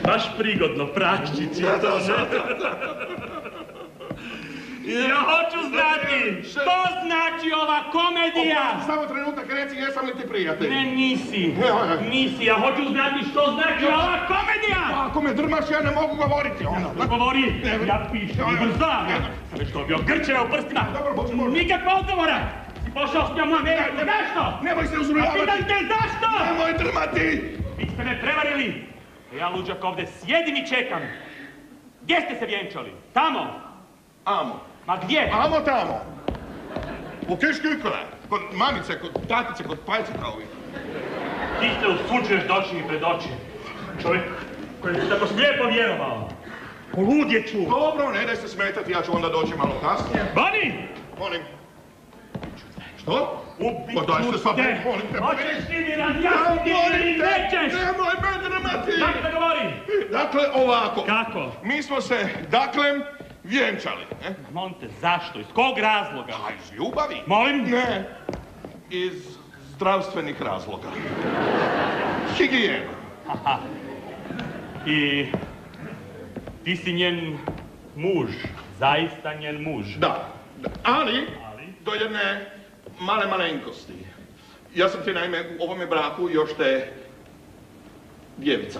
Baš prigodno, praščići. Ja hoću znati, što znači ova komedija? Samo trenutak, reci, jesam li ti prijatelj? Ne, nisi. Nisi, ja hoću znati što znači ova komedija. Pa ako me drmaš, ja ne mogu govoriti, ono. Govori, ja pišem i već dobio grčeve u prstima. Nikakva odgovora. Pošao s njom u Ameriku, zašto? Nemoj se A uzrujavati. pitam te zašto? Nemoj drmati. Vi ste me prevarili. A Ja, luđak, ovdje sjedim i čekam. Gdje ste se vjenčali? Tamo. Amo. Ma gdje? Amo tamo. U Kiškikle. Kod mamice, kod tatice, kod pajcika ovih. Ti se usuđuješ doći mi pred oči. Čovjek koji se tako slijepo vjerovao. Poludje ću. Dobro, ne daj se smetati, ja ću onda doći malo kasnije. Bani! Molim. Što? Pa daj se sad, te. molim te. Hoćeš ti mi razjasniti ili nećeš? Nemoj me drmati. Kako da govori? Dakle, ovako. Kako? Mi smo se, dakle, vjenčali. Molim te, zašto? Iz kog razloga? A iz ljubavi? Molim? Ne. Iz zdravstvenih razloga. Higijena. Aha. I ti si njen muž. Zaista njen muž. Da. da. Ali, do jedne male malenkosti. Ja sam ti naime u ovome braku još te djevica.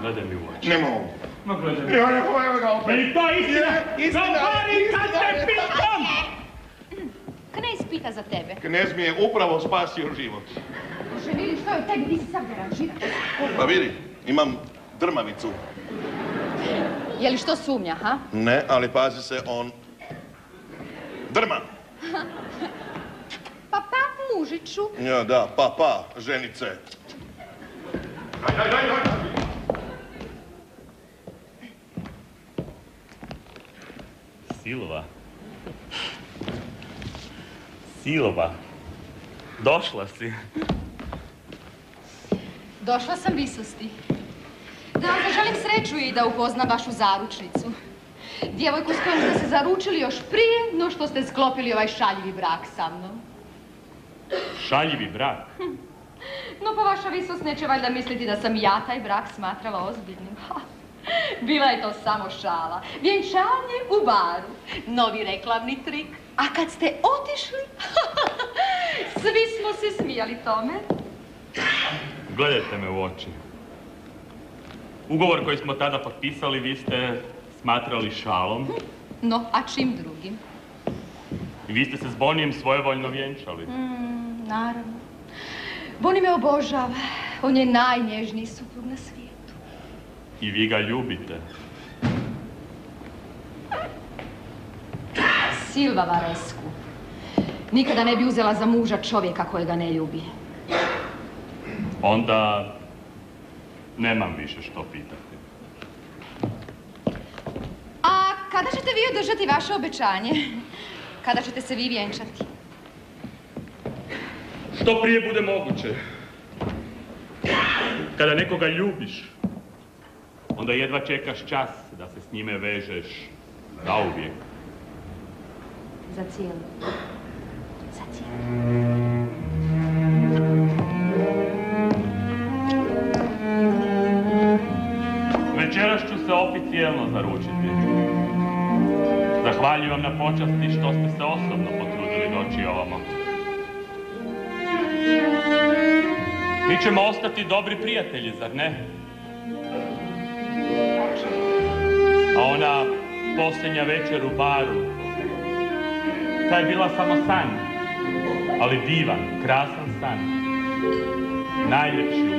Gledaj mi u oči. Ne mogu. Ma gledaj mi. Ja ne evo ga opet. Je li to istina? Istina Govori kad te pitam! Knez pita za tebe. Knez mi je upravo spasio život. Bože, vidi što je u tebi, nisi sam garanžiran. Pa vidi, imam drmavicu. Je li što sumnja, ha? Ne, ali pazi se, on drma. Pa pa, mužiću. Ja, da, pa, pa, ženice. Daj, daj, daj, daj. Silva. Silva. Došla si. Došla sam visosti. Da vam zaželim sreću i da upoznam vašu zaručnicu. Djevojku s kojom ste se zaručili još prije no što ste sklopili ovaj šaljivi brak sa mnom. Šaljivi brak. No pa vaša visost neće valjda misliti da sam ja taj brak smatrala ozbiljnim. Ha, bila je to samo šala. Vjenčanje u baru. Novi reklamni trik. A kad ste otišli, svi smo se smijali tome. Gledajte me u oči. Ugovor koji smo tada potpisali vi ste smatrali šalom No, a čim drugim? i vi ste se s Bonijem svojevoljno vjenčali. Mm, naravno. Boni me obožava. On je najnježniji suprug na svijetu. I vi ga ljubite. Silva Varesku. Nikada ne bi uzela za muža čovjeka kojega ne ljubi. Onda nemam više što pitati. A kada ćete vi održati vaše obećanje? Kada ćete se vi vjenčati? Što prije bude moguće. Kada nekoga ljubiš, onda jedva čekaš čas da se s njime vežeš zauvijek. Za cijelu. Za cijelu. Večeras ću se oficijelno zaručiti. Zahvaljujem vam na počasti što ste se osobno potrudili doći ovamo. Mi ćemo ostati dobri prijatelji, zar ne? A ona posljednja večer u baru. To je bila samo san, ali divan, krasan san. Najljepši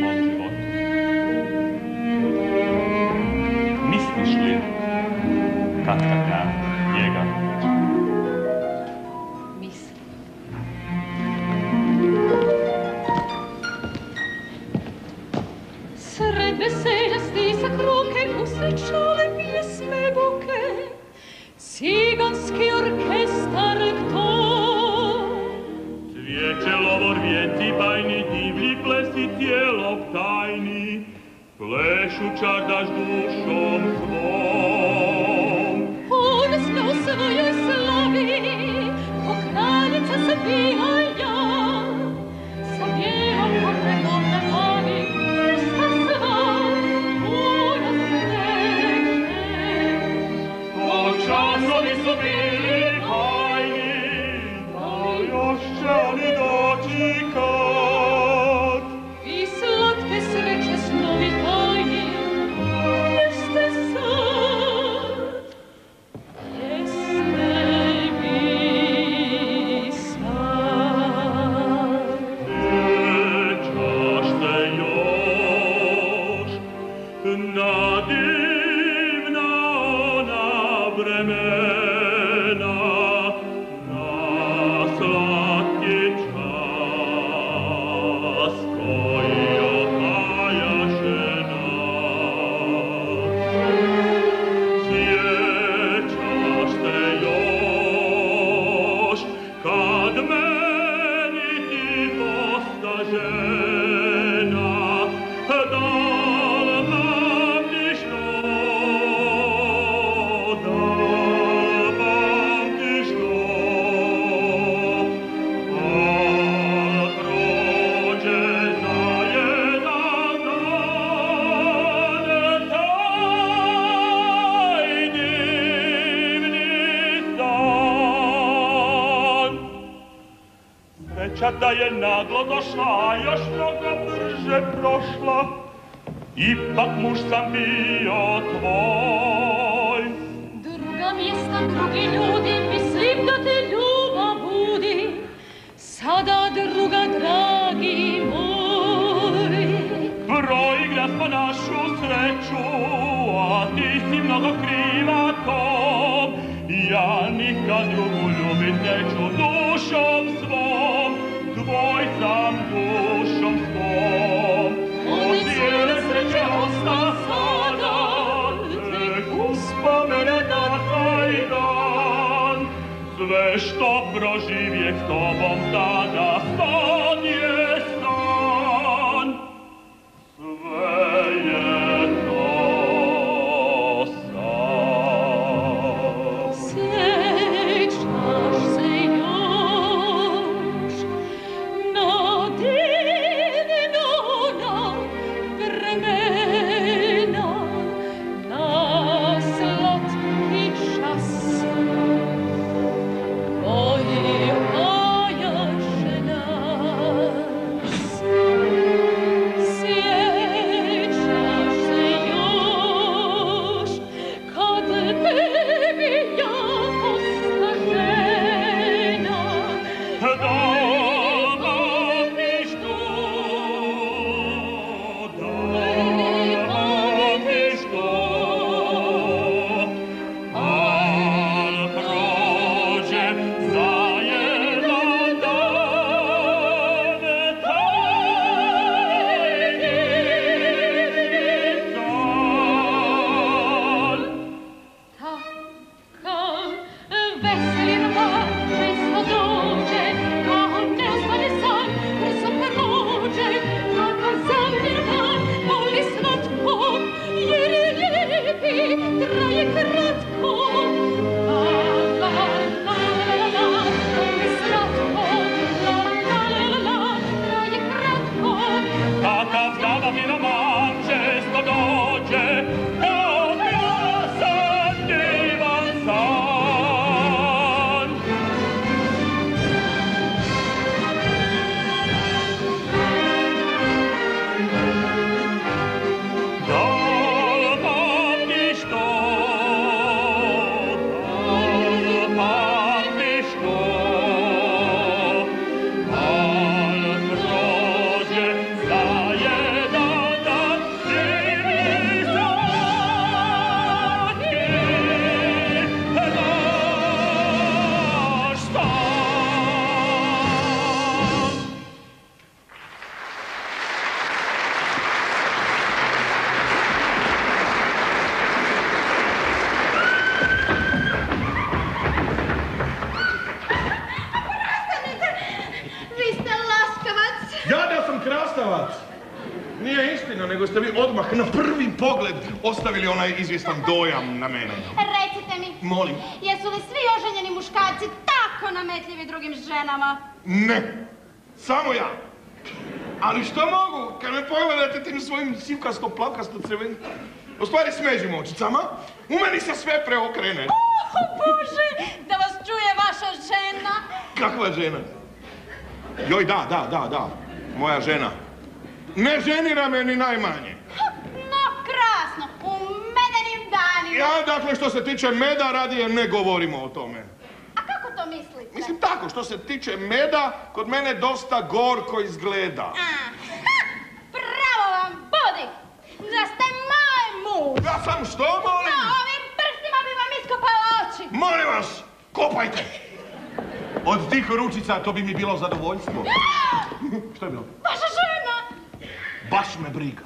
izvjestan dojam na mene. Recite mi, Molim. jesu li svi oženjeni muškarci tako nametljivi drugim ženama? Ne, samo ja. Ali što mogu, kad me pogledate tim svojim sivkasto plakasto crvenim, u stvari smeđim očicama, u meni se sve preokrene. O Bože, da vas čuje vaša žena. Kakva žena? Joj, da, da, da, da, moja žena. Ne ženira me ni najmanje. Ja, dakle, što se tiče meda, radije ne govorimo o tome. A kako to mislite? Mislim tako, što se tiče meda, kod mene dosta gorko izgleda. Pravo vam budi, da ste moj muž. Ja sam što, molim? No, ovim prstima bi vam iskopala oči. Molim vas, kopajte! Od tih ručica to bi mi bilo zadovoljstvo. Što je bilo? Vaša žena. Baš me briga.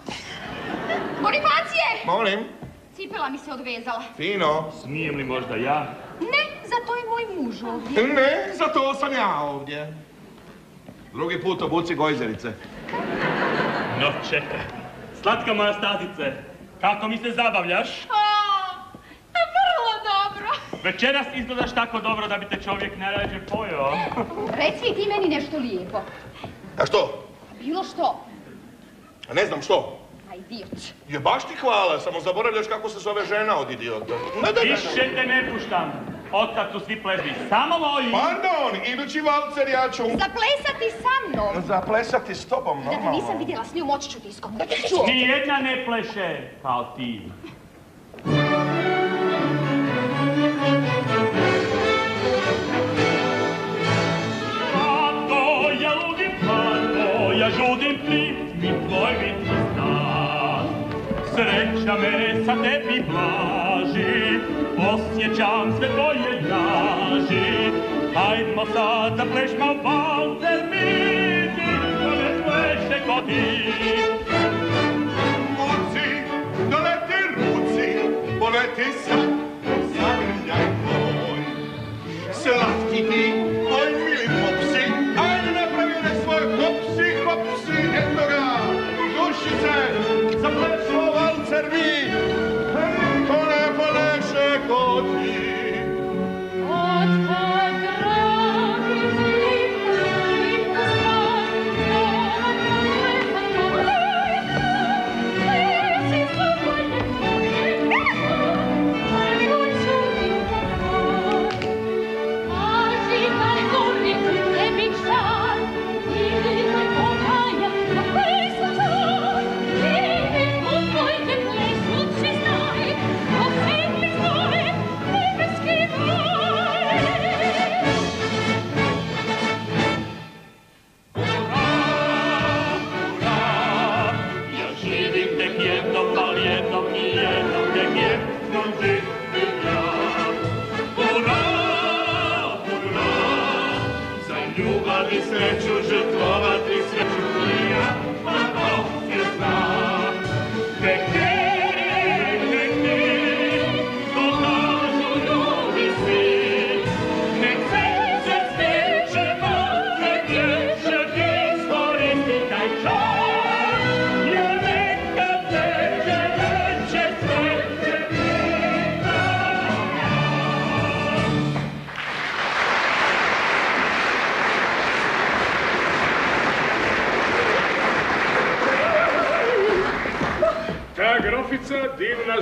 Bonifacije! Molim? Cipela mi se odvezala. Fino. Smijem li možda ja? Ne, zato je moj muž ovdje. Ne, zato sam ja ovdje. Drugi put obuci gojzerice. No čekaj. Slatka moja stazice, kako mi se zabavljaš? A, vrlo dobro. Večeras izgledaš tako dobro da bi te čovjek najrađe pojeo. Reci ti meni nešto lijepo. A što? Bilo što. A ne znam što. Idiot. Je baš ti hvala, samo zaboravljaš kako se zove žena od idiota. Ne, ne, ne. Više te ne puštam. Otkad su svi plezbi samo moji. Pardon, idući valcer ja ću... Zaplesati sa mnom. Zaplesati s tobom, Da te normalno. nisam vidjela s njom, oči ću ti iskopati. Čuo. Ni jedna ne pleše kao ti. Kako ja ludim, kako ja žudim mi tvoj stan. Sreća me sa tebi blaži, osjećam sve tvoje draži. Hajdmo sad da plešmo valzer mi, niko ne pleše godi. Uci, doleti ruci, poleti sad, zagrljaj moj. Slatki ti, oj mili popsi, ajde napravi nek svoj hopsi, hopsi, eto ga, duši se, valcer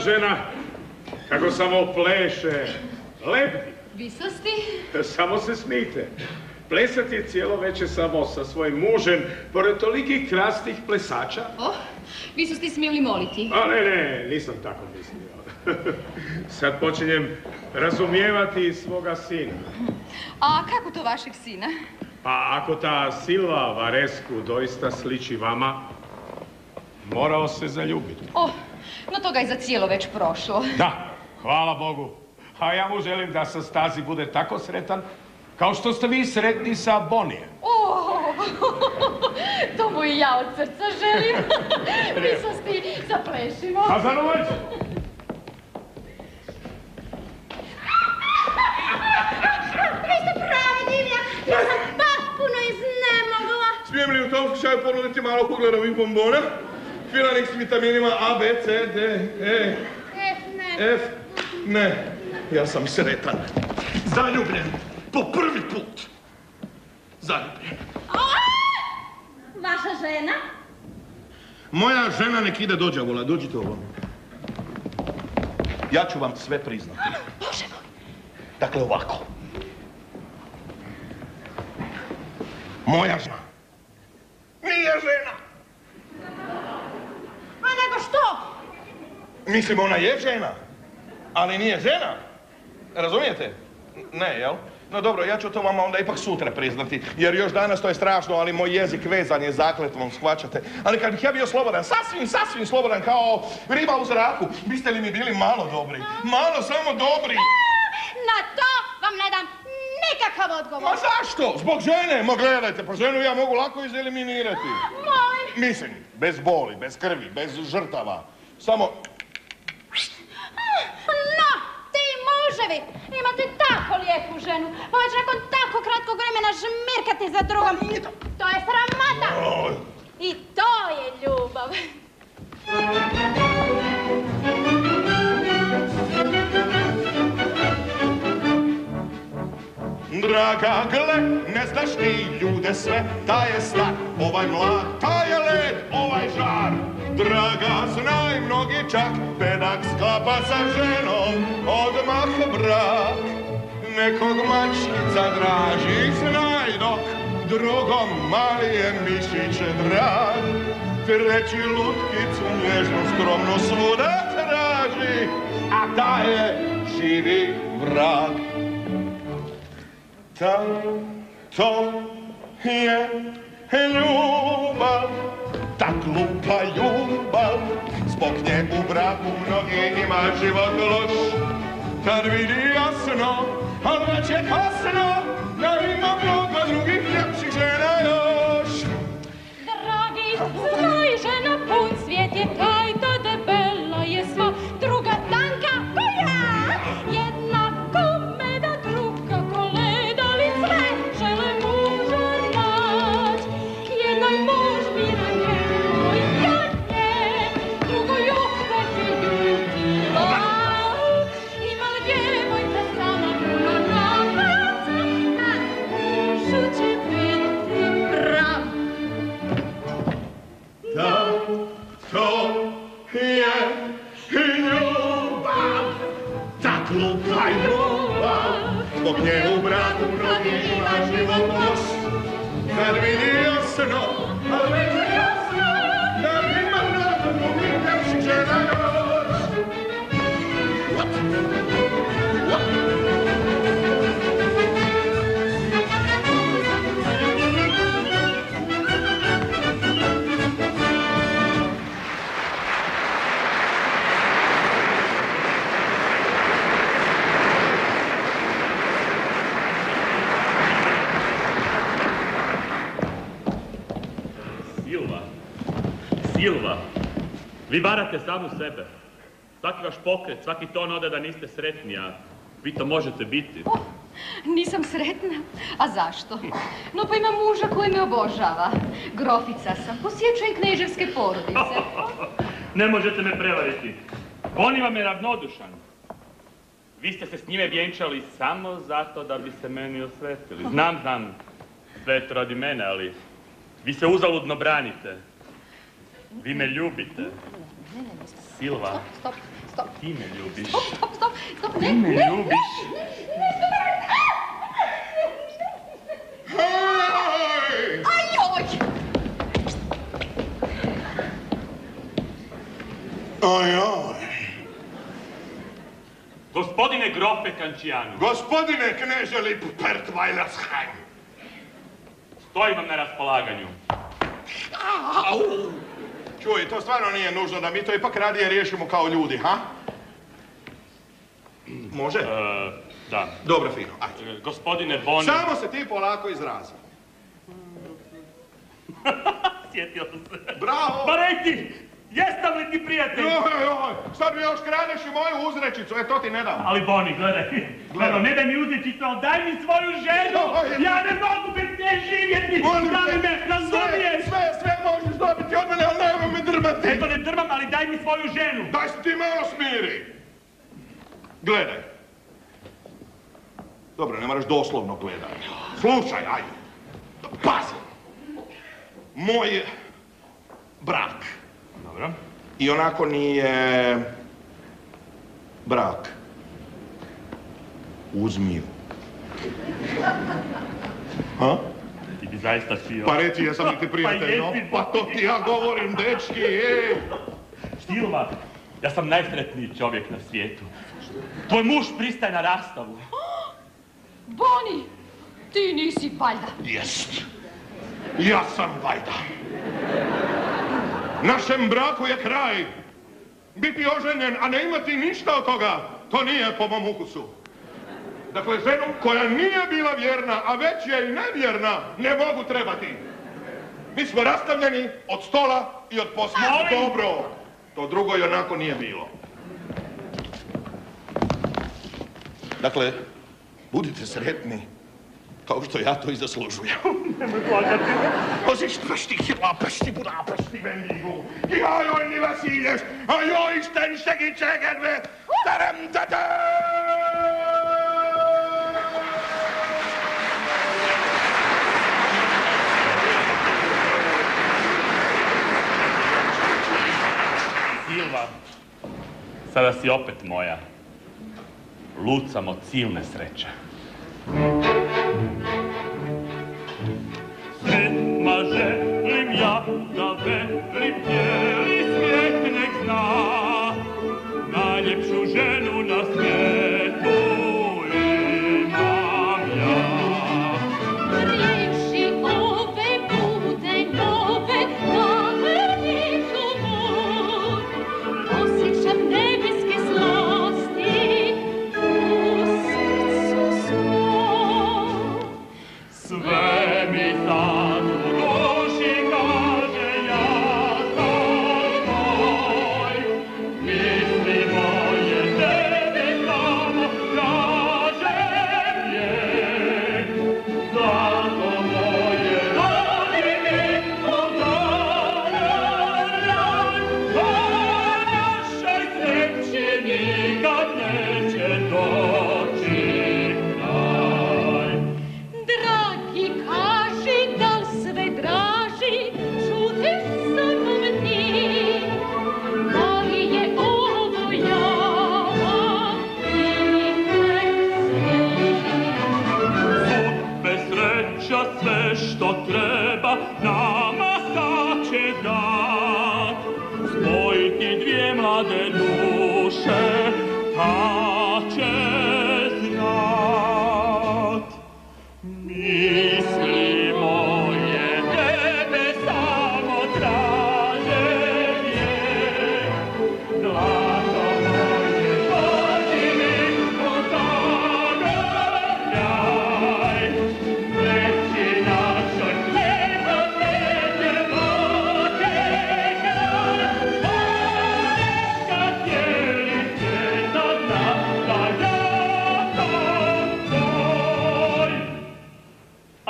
žena, kako samo pleše, lebdi, Visosti? samo se smijte. Plesat je cijelo večer samo sa svojim mužem, pored tolikih krasnih plesača. Oh, visosti smijem li moliti? A ne, ne, nisam tako mislio. Sad počinjem razumijevati svoga sina. A kako to vašeg sina? Pa ako ta Silva Varesku doista sliči vama, morao se zaljubiti. Oh, no toga je za cijelo već prošlo. Da, hvala Bogu. A ja mu želim da sa stazi bude tako sretan, kao što ste vi sretni sa Bonijem. Oh, to mu i ja od srca želim. Visosti, zaplešimo. A za noć? Vi ste pravi divljak. Ja sam baš puno iznemogla. Smijem li u tom slučaju ponuditi malo pogledovih bombona? Pilanik s vitaminima A, B, C, D, E, F ne. F. Ne, ja sam sretan. Zaljubljen. Po prvi put. Zaljubljen. Vaša žena? Moja žena nek ide do đavola, dođite ovo. Ja ću vam sve priznati. Dakle, ovako. Moja žena. Nije žena. Nego što? Mislim, ona je žena, ali nije žena. Razumijete? Ne, jel? No dobro, ja ću to vama onda ipak sutra priznati, jer još danas to je strašno, ali moj jezik vezan je zakletvom, shvaćate. Ali kad bih ja bio slobodan, sasvim, sasvim slobodan, kao riba u zraku, biste li mi bili malo dobri? Malo samo dobri. Na to vam ne dam nikakav odgovor. Ma zašto? Zbog žene? Ma gledajte, pa ženu ja mogu lako izeliminirati. Molim. Mislim, bez boli, bez krvi, bez žrtava. Samo, No, ti muževi, imate tako lijepu ženu, pa već nakon tako kratkog vremena žmirkati za drugom. To je sramota. I to je ljubav. Draga, gle, ne znaš ti ljude sve, taj je star, ovaj mlad, taj je led, ovaj žar. Draga, znaj mnogi čak, pedak sklapa sa ženom, odmah brak. Nekog mačkica draži, znaj dok, drugom mali je mišić drag. Treći lutkicu nježno skromno svuda traži, a taj je živi vrag. Tam, to je ľúba, tak lupa ľúba, spokne u braku mnohý má život lož. Kad vidi jasno, al večer kasno, na ima mnogo drugih ljepših žena još. Dragi, dragi, vi varate samu sebe. Svaki vaš pokret, svaki ton ode da niste sretni, a vi to možete biti. Nisam sretna. A zašto? No pa imam muža koji me obožava. Grofica sam, posjećujem kneževske porodice. Ne možete me prevariti. On vam je ravnodušan. Vi ste se s njime vjenčali samo zato da bi se meni osvetili. Znam, znam, sve je to radi mene, ali vi se uzaludno branite. Vi me ljubite. Silva, Stop, stop. ti me ljubiš. Stop, stop, stop, stop. Ne, Ti me ne, ljubiš. ne, ne, ne, Ajoj! Ajoj. Gospodine Grofe Kančijanu, Gospodine kneže Lippert Weilersheim. stojim vam na raspolaganju. Au! Čuj, to stvarno nije nužno da mi to ipak radije riješimo kao ljudi, ha? Može? E, da. Dobro, fino, ajde. E, Gospodine Boni... Samo se ti polako izrazi. Sjetio sam se. Bravo! Bareti! Jesam li ti prijatelj? Joj, joj, sad mi još kradeš i moju uzrečicu, e to ti ne dam. Ali Boni, gledaj, gledaj, ne daj mi uzeti to, daj mi svoju ženu! Ja ne mogu bez nje živjeti! Daj te, me, razumiješ? Sve, sve, sve možeš dobiti od mene, ali nemoj me drmati. Eto ne drmam, ali daj mi svoju ženu! Daj se ti malo smiri. Gledaj. Dobro, ne moraš doslovno gledati. Slušaj, ajde. Pazi. Moj brak. Dobro. I onako nije brak. Uzmi ju. Ha? Ti bi zaista htio... Pa reci, jesam li ti prijatelj, no? Pa Pa to ti ja govorim, dečki, ej! Silva, ja sam najsretniji čovjek na svijetu. Tvoj muž pristaje na rastavu. Boni, ti nisi valjda. Jest. Ja sam vajda. Našem braku je kraj. Biti oženjen, a ne imati ništa od toga, to nije po mom ukusu. Dakle, ženu koja nije bila vjerna, a već je i nevjerna, ne mogu trebati. Mi smo rastavljeni od stola i od posla. Molim! Dobro. To drugo i onako nije bilo. Dakle, budite sretni, kao što ja to i zaslužujem. Nemoj plakati. Ist richtig Lapesti, Budapesti, Bendigo? Ja, joj, ni Vasilješ, a joj, sten šegi čegerve, tarem, tata! Silva, sada si opet moja. Lud sam od silne sreće. Svema želim ja da veli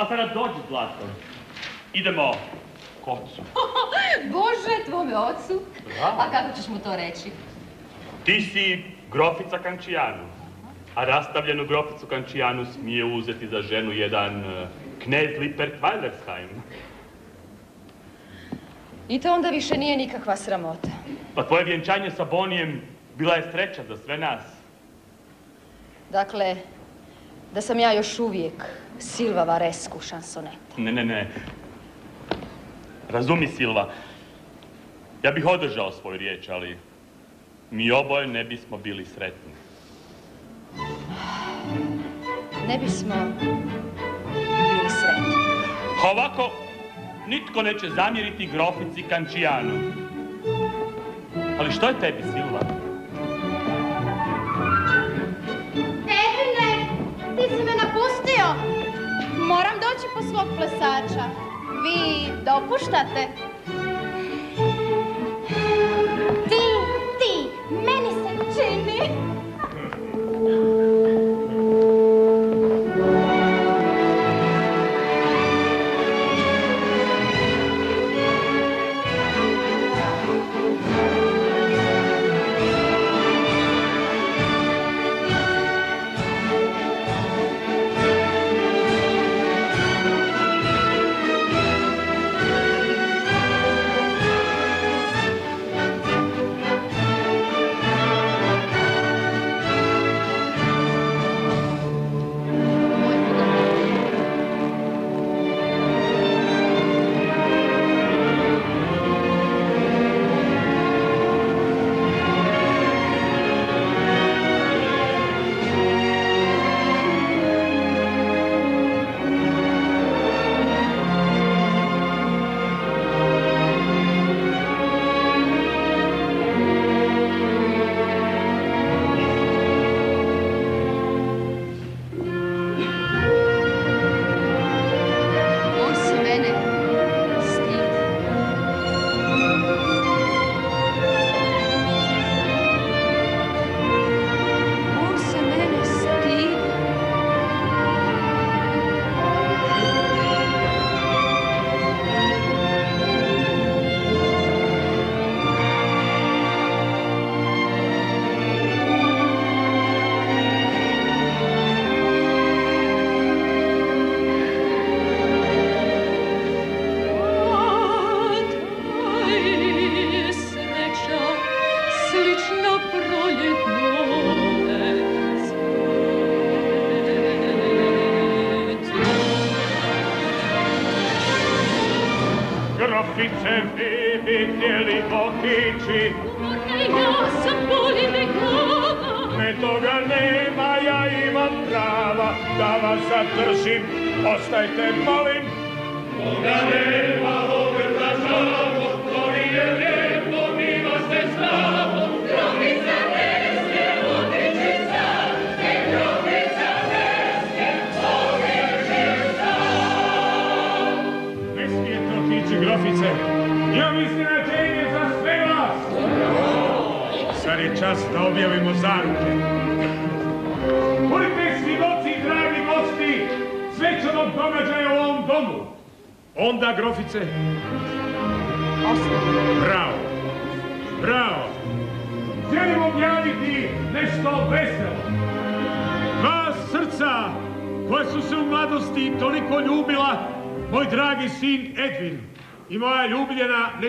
A sada dođi, Zlato. Idemo k ocu. Bože, tvome ocu. Bravo. A kako ćeš mu to reći? Ti si grofica Kančijanu, a rastavljenu groficu Kančijanu smije uzeti za ženu jedan eh, knez Lippert Waldersheim. I to onda više nije nikakva sramota. Pa tvoje vjenčanje sa Bonijem bila je sreća za sve nas. Dakle, da sam ja još uvijek Silva Varesku šansoneta. Ne, ne, ne. Razumi, Silva. Ja bih održao svoju riječ, ali mi oboje ne bismo bili sretni. Ne bismo bili sretni. Ovako, nitko neće zamjeriti grofici Kančijanu. Ali što je tebi, Silva? Moram doći po svog plesača. Vi dopuštate? Ti, ti, meni se čini.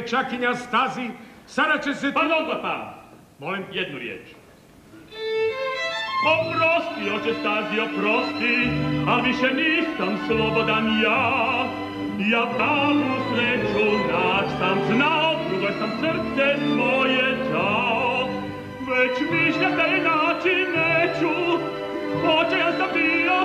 Nečakinja Stazi, sada će se... Pardon, papa. Molim? Jednu riječ. Oprosti, oče Stazi, oprosti, a više nisam slobodan ja. Ja pravu sreću nač sam znao, drugoj sam srce svoje dao. Već mišljam da je neću, očajan sam bio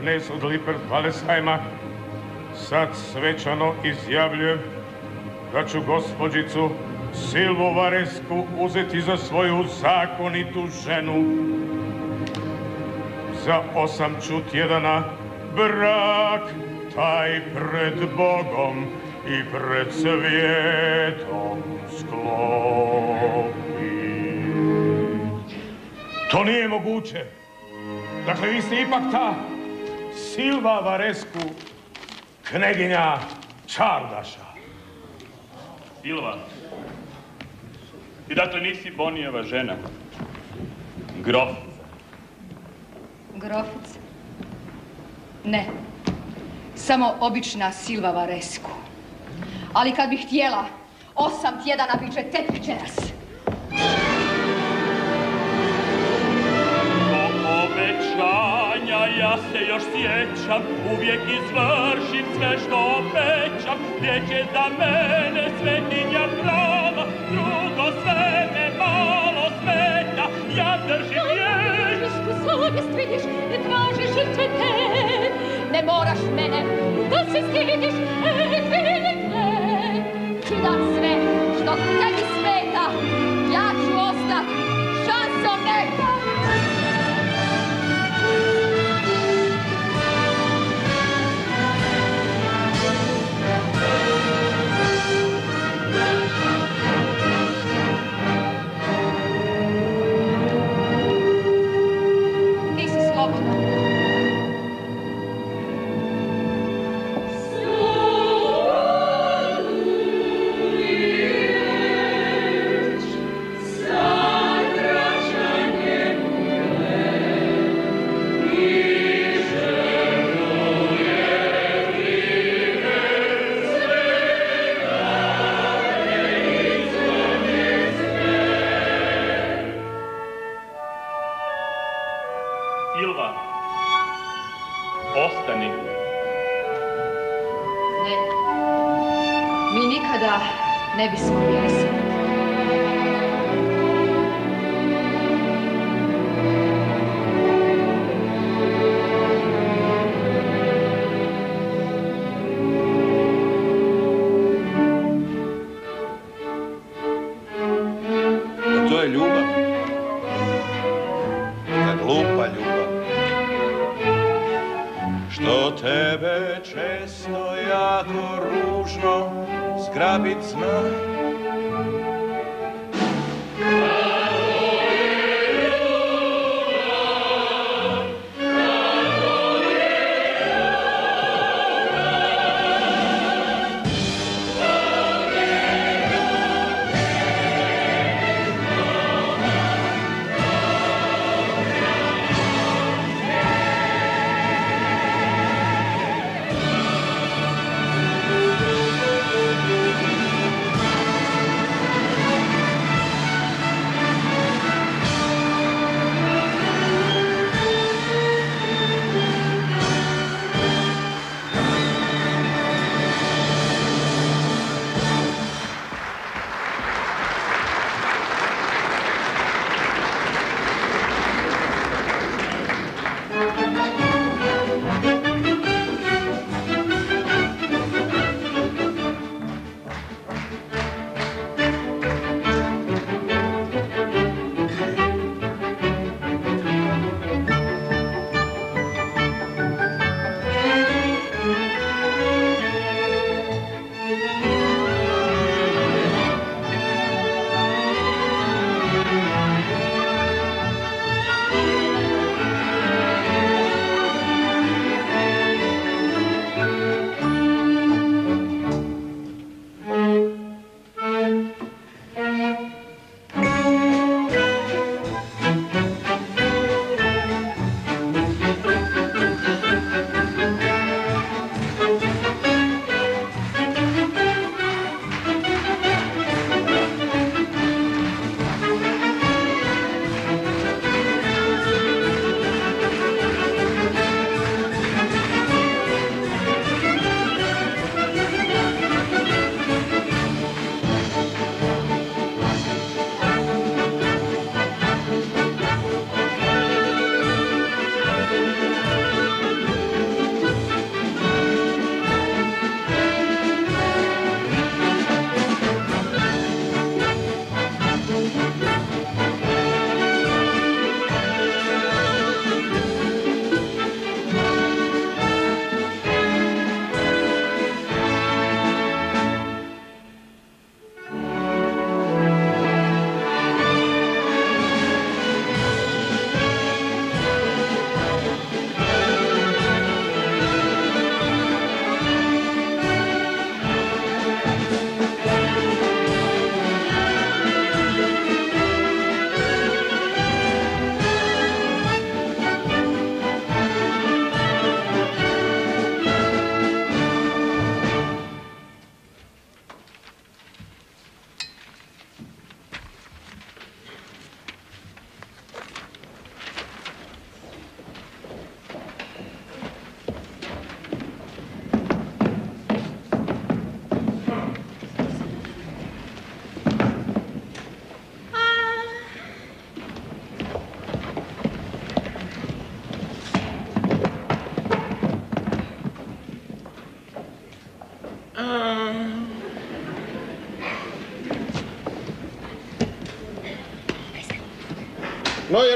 knez od Lippert Valesheima, sad svečano izjavljujem da ću gospođicu Silvu Varesku uzeti za svoju zakonitu ženu. Za osam ću tjedana brak taj pred Bogom i pred svijetom sklopiti. To nije moguće. Dakle, vi ste ipak ta Silva Varesku, kneginja Čardaša. Silva, ti dakle nisi Bonijeva žena. Grofica. Grofica? Ne. Samo obična Silva Varesku. Ali kad bih htjela, osam tjedana bit će tek večeras. Obećanja ja se još sjećam, uvijek izvršim sve što obećam, gdje će za mene svetinja prava, drugo sve me malo smeta, ja držim riječ. Tu savjest, vidiš, ne traži žrtve te. Ne moraš mene, da se stidiš, Edvine, Ti dam sve što tebi smeta, ja ću ostat šansoneta. Ti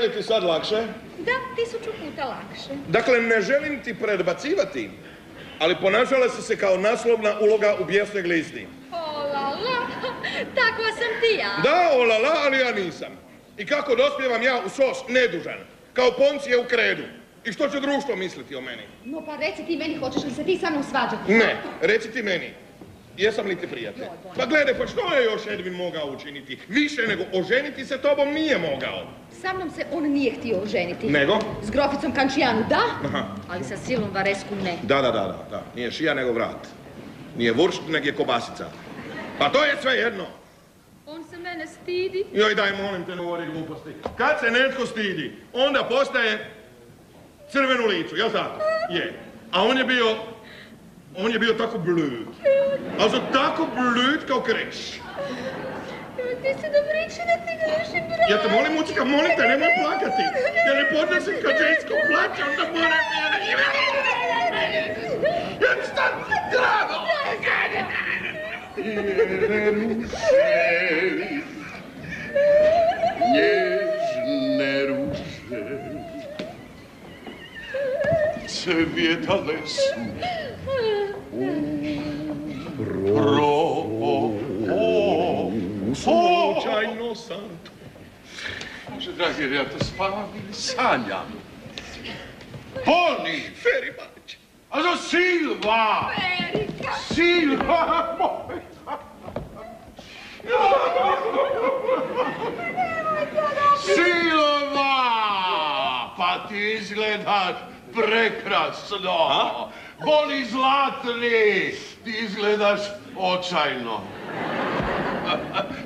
li ti sad lakše? Da, tisuću puta lakše. Dakle, ne želim ti predbacivati, ali ponašala si se kao naslovna uloga u bijesnoj glizdi. O la la, takva sam ti ja. Da, olala, ali ja nisam. I kako dospjevam ja u sos nedužan, kao poncije u kredu. I što će društvo misliti o meni? No pa reci ti meni, hoćeš li se ti sa mnom svađati? Ne, reci ti meni. Jesam li ti prijatelj? Pa gledaj, pa što je još Edvin mogao učiniti? Više nego oženiti se tobom nije mogao. Sa mnom se on nije htio oženiti. Nego? S groficom Kančijanu da, Aha. ali sa Silom Varesku ne. Da, da, da, da, da. Nije šija nego vrat. Nije vuršt, nego je kobasica. Pa to je sve jedno. On se mene stidi. Joj, daj, molim te, ne govori gluposti. Kad se netko stidi, onda postaje crvenu licu, jel tako? Je. A on je bio, on je bio tako blud. A za tako blud kao kreš. Ti si dobričina, ti grešim, brate. Ja te molim, Mucika, molim te, nemoj plakati. Ja ne podnosim kad žensko plaće, onda moram... Ja ti šta drago! Nježne ruže Cvjetale su Ro Tu. Bože, dragi, jer ja to spavam ili sanjam? Boni! Feri Babić. A za Silva! Erika. Silva! Moj! Silva! Pa ti izgledaš prekrasno! Boli zlatni! Ti izgledaš očajno!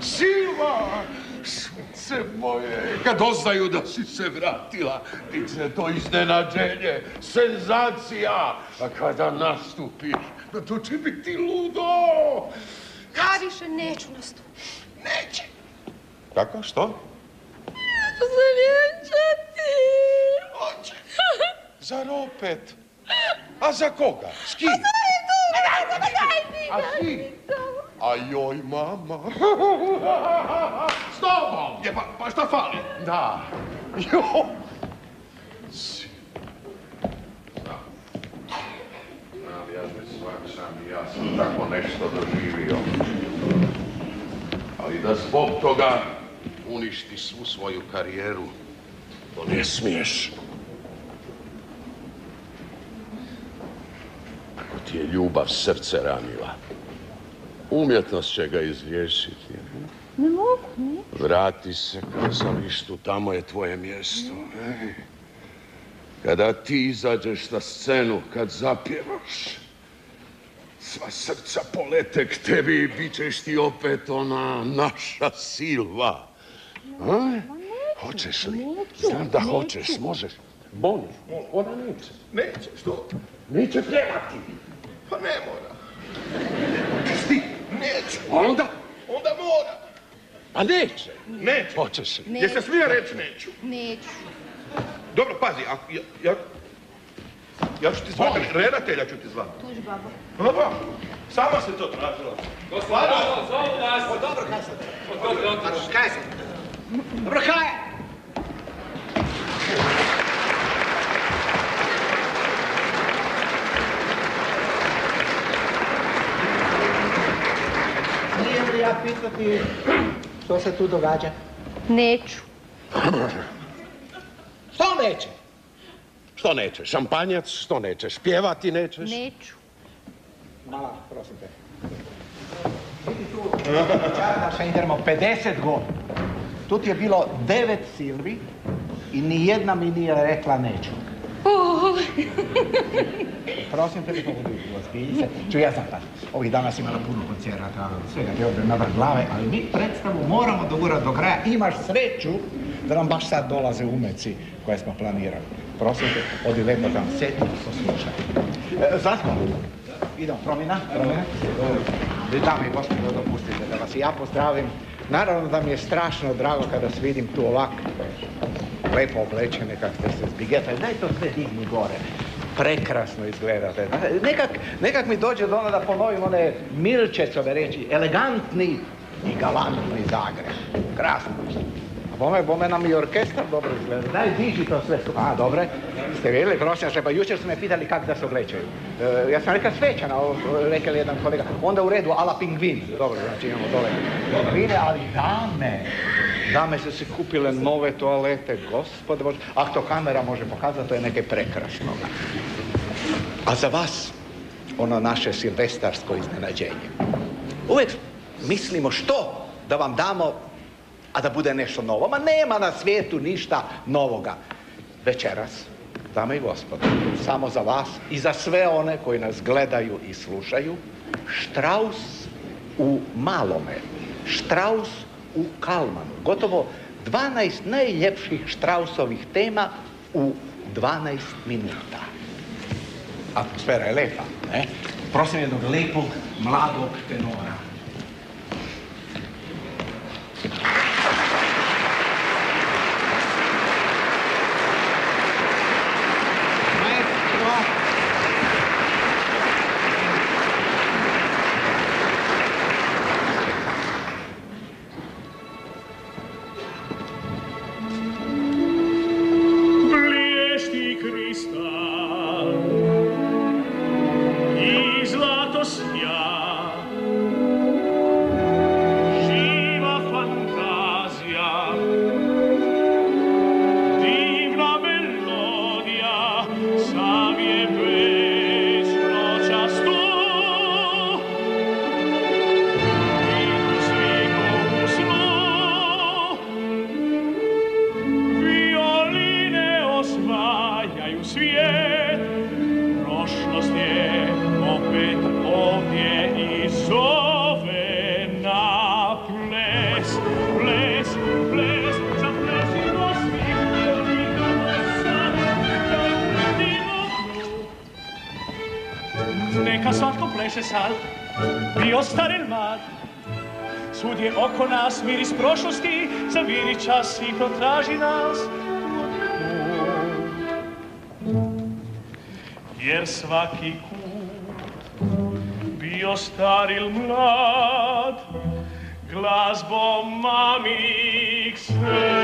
Silva! Sunce moje, kad doznaju da si se vratila, ti će to iznenađenje, senzacija, a kada nastupiš, da to će biti ludo. Ja više neću nastupiti. Neće. Kako, što? Neću se vjenčati. Hoće. Zar opet? A za koga? S kim? A s kim? A joj, mama. S tobom! Je, pa, pa šta fali? Da. Jo. Si. Da. Ali ja ne svačam i ja sam tako nešto doživio. Ali da zbog toga uništi svu svoju karijeru, to ne smiješ. Ti je ljubav srce ranila, umjetnost će ga izliječiti. Ne mogu, ne. Vrati se kazalištu, tamo je tvoje mjesto. Ej. Kada ti izađeš na scenu, kad zapjevaš, sva srca polete k tebi i bit ćeš ti opet ona naša Silva. A? Hoćeš li? Znam da hoćeš, možeš. Boni, ona neće. Neće, što? Neće pjevati. Pa ne mora. Ti, Neće. onda? Onda mora. A neće. Neće. Hoćeš li? Jesi smije reći neću? Neću. Dobro, pazi, ako, ja, ja, ja ću ti zvati, redatelja ću ti zvati. Tuži babo. Dobro, sama se to tražila. Gospodo, zovu vas. Dobro, kaj sam? Dobro, otiš. Kaj? Dobro, kaj? Nije li ja pitati što se tu događa? Neću. Što neće? Što neće? Šampanjac? Što nećeš? Pjevati nećeš? Neću. Mala, prosim te. Vidi tu, čardaša idemo 50 godina. Tu ti je bilo devet silvi i ni jedna mi nije rekla neću. Prosim te, to budu ozbiljnice. Ču, ja znam pa, ovih danas imala puno koncerata, svega ti ovdje navrh glave, ali mi predstavu moramo dogurati do kraja. Imaš sreću da nam baš sad dolaze umeci koje smo planirali. Prosim te, odi lepo tamo, sjedni i poslušaj. E, Zlatko, idemo, promjena, promjena. E, Dame i gospodo, dopustite da vas i ja pozdravim. Naravno da mi je strašno drago kada se vidim tu ovak lepo oblečene kak ste se zbigetali. Daj to sve digni gore. Prekrasno izgledate. Nekak, nekak mi dođe do ono da ponovim one Milčecove reći, elegantni i galantni Zagreb. Krasno. Bome, bome nam i orkestar dobro izgleda. Daj, diži to sve. A, dobre. Ste vidjeli, prosim, pa jučer su me pitali kako da se oblečaju. E, ja sam rekao svećana, ovo rekao jedan kolega. Onda u redu, ala pingvin. Dobro, znači imamo dole pingvine, ali dame. Dame su si kupile nove toalete, gospode Bože. Ako to kamera može pokazati, to je neke prekrasnoga. A za vas, ono naše silvestarsko iznenađenje. Uvijek mislimo što da vam damo, a da bude nešto novo. Ma nema na svijetu ništa novoga. Večeras, dame i gospodo, samo za vas i za sve one koji nas gledaju i slušaju, Štraus u malome, Štraus u Kalmanu. Gotovo 12 najljepših Štrausovih tema u 12 minuta. Atmosfera je lepa, ne? Prosim jednog lepog, mladog tenora. Čas i protraži nas. Jer svaki kut, bio star il mlad, glazbom mamik se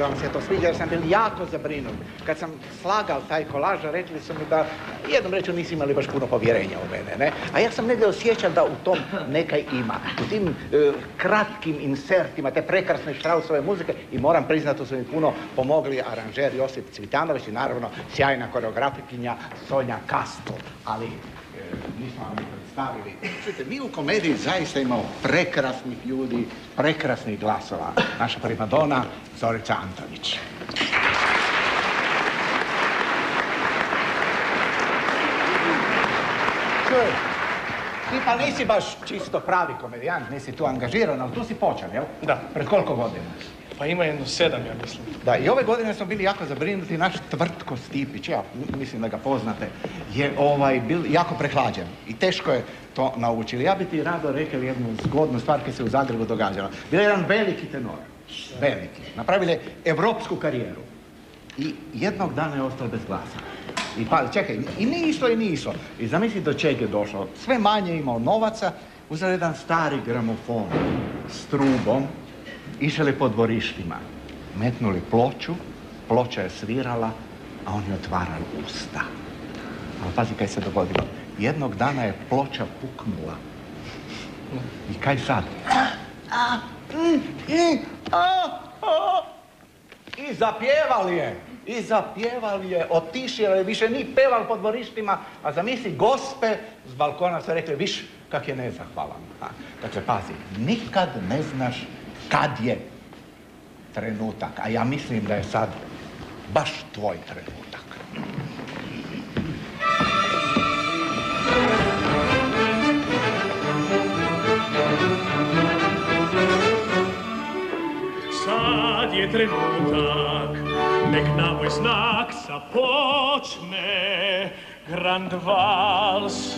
da vam se to sviđa jer sam bil jako zabrinut. Kad sam slagal taj kolaž, rekli su mi da jednom reču nisi imali baš puno povjerenja u mene, ne? A ja sam negdje osjećao da u tom nekaj ima. U tim e, kratkim insertima, te prekrasne Štrausove muzike i moram priznati su mi puno pomogli aranžer Josip Cvitanović i naravno sjajna koreografikinja Sonja Kastl. Ali e, nismo vam predstavili. Čujte, mi u komediji zaista imamo prekrasnih ljudi, prekrasnih glasova. Naša primadona Zorica Antonić. Čuj, ti pa nisi baš čisto pravi komedijant, nisi tu angažiran, ali tu si počeo, jel? Da. Pred koliko godina? Pa ima jedno sedam, ja mislim. Da, i ove godine smo bili jako zabrinuti, naš Tvrtko Stipić, ja mislim da ga poznate, je ovaj, bil jako prehlađen i teško je to naučili. Ja bi ti rado rekao jednu zgodnu stvar koja se u Zagrebu događala. Bio je jedan veliki tenor, veliki, napravili evropsku karijeru i jednog dana je ostao bez glasa. I pa, čekaj, i nije išlo i nije išlo. I zamisli do čega je došlo. Sve manje je imao novaca, uzeo jedan stari gramofon s trubom, išli po dvorištima, metnuli ploču, ploča je svirala, a on je otvarao usta. Ali pazi kaj se dogodilo. Jednog dana je ploča puknula. I kaj sad? I, zapjevali je. I zapjevali je, otišao je, više ni peval po dvorištima, a zamisli gospe s balkona su rekli, viš kak je nezahvalan. Dakle, pazi, nikad ne znaš kad je trenutak, a ja mislim da je sad baš tvoj trenutak. Sad je trenutak, nek na moj znak započne Grand Vals.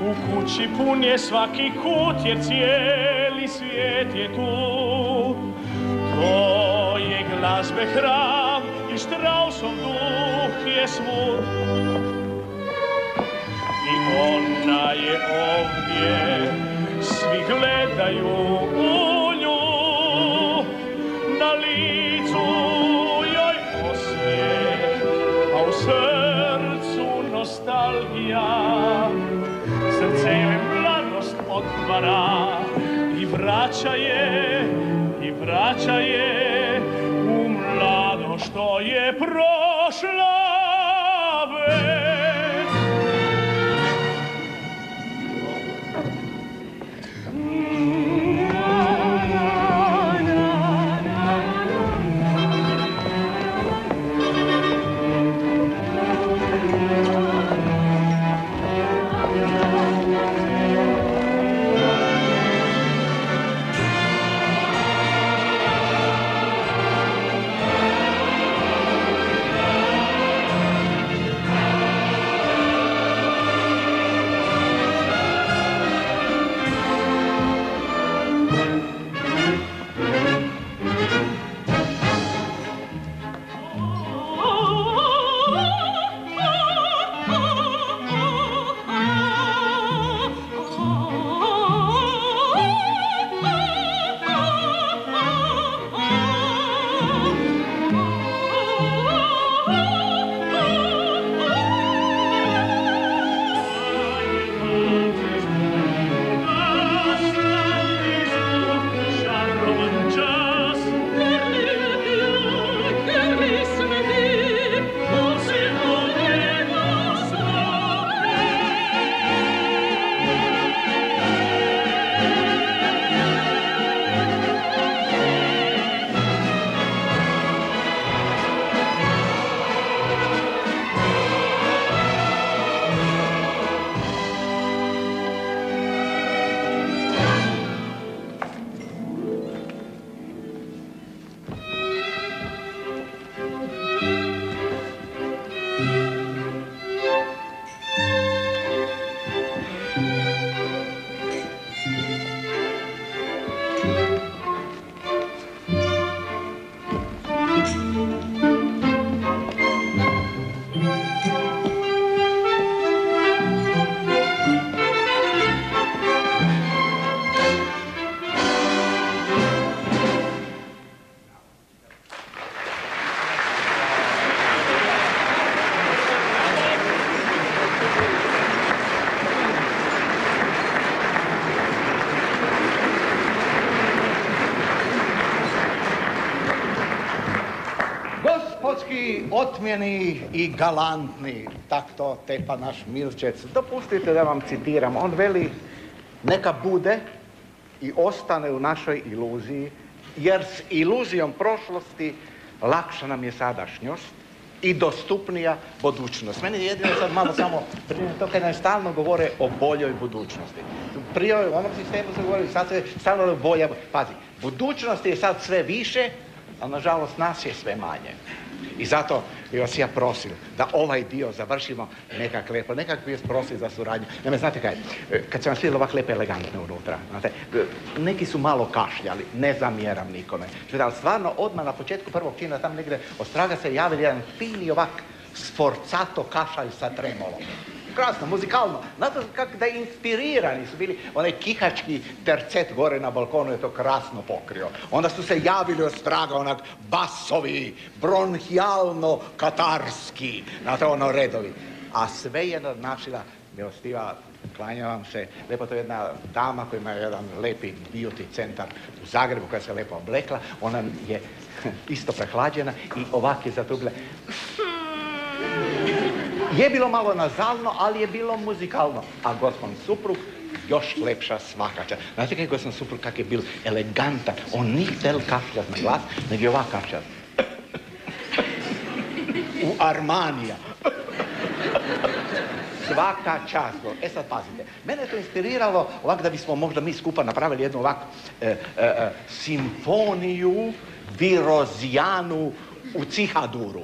U kući pun je svaki kut jer cijeli svijet je tu. To je glazbe hram i Štrausov duh je svud. I ona je ovdje, svi gledaju u nju. Na licu joj osmijeh, a u srcu nostalgija. Srce joj mladost otvara i vraća je, i vraća je u mlado što je prošla Otmjeni i galantni, tak to tepa naš Milčec. Dopustite da vam citiram, on veli, neka bude i ostane u našoj iluziji, jer s iluzijom prošlosti lakša nam je sadašnjost i dostupnija budućnost. Meni je jedino sad malo samo brine to kad nam stalno govore o boljoj budućnosti. Prije u onom sistemu se govori sad se stalno bolja, pazi, budućnosti je sad sve više, a nažalost nas je sve manje. I zato bi vas ja prosil da ovaj dio završimo nekak lepo, nekak bi vas prosil za suradnju. Naime, znate kaj, kad sam vas vidjela ovak lepo elegantno unutra, znate, neki su malo kašljali, ne zamjeram nikome. Čujte, ali stvarno odmah na početku prvog čina tam negdje ostraga se javili jedan fini ovak sforcato kašalj sa tremolom. Krasno, muzikalno. Znate kako da inspirirani su bili. Onaj kihački tercet gore na balkonu je to krasno pokrio. Onda su se javili od straga onak basovi, bronhijalno katarski. Znate ono redovi. A sve je nadmašila milostiva klanja vam se. Lepo to je jedna dama koja ima jedan lepi beauty centar u Zagrebu koja se lepo oblekla. Ona je isto prehlađena i ovak je zatubila. Je bilo malo nazalno, ali je bilo muzikalno. A gospodin suprug još lepša svakača. Znate kako gospodin suprug kak je bil elegantan. On nije tel kašljat na glas, nego je ovak. U Armanija. Svaka čast. E sad pazite, mene je to inspiriralo ovak da bismo možda mi skupa napravili jednu ovak e, e, e, simfoniju Virozijanu u Cihaduru.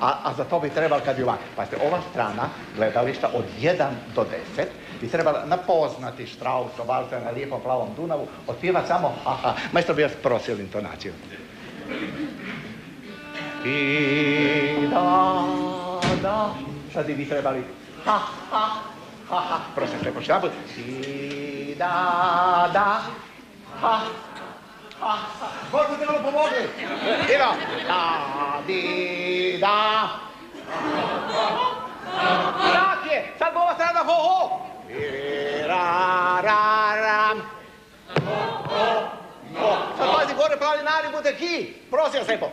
A, a za to bi trebalo kad bi ovak, pazite, ova strana gledališta od 1 do 10 bi trebala napoznati Strausa, Waltera na lijepom plavom Dunavu, otpjeva samo ha ha. Majstor bi vas prosio intonaciju. I da, da, sad bi trebali ha ha, ha ha, prosim, prepoš jedan put. I da, da, ha, ha, ha. Gospod malo pomogli. Evo. Da, di, da. Tak je, sad ova strana ho, ho. I, ra, ra, ram. Ho. Sad pazi, gore planinari bude ki. Prosim vas lijepo.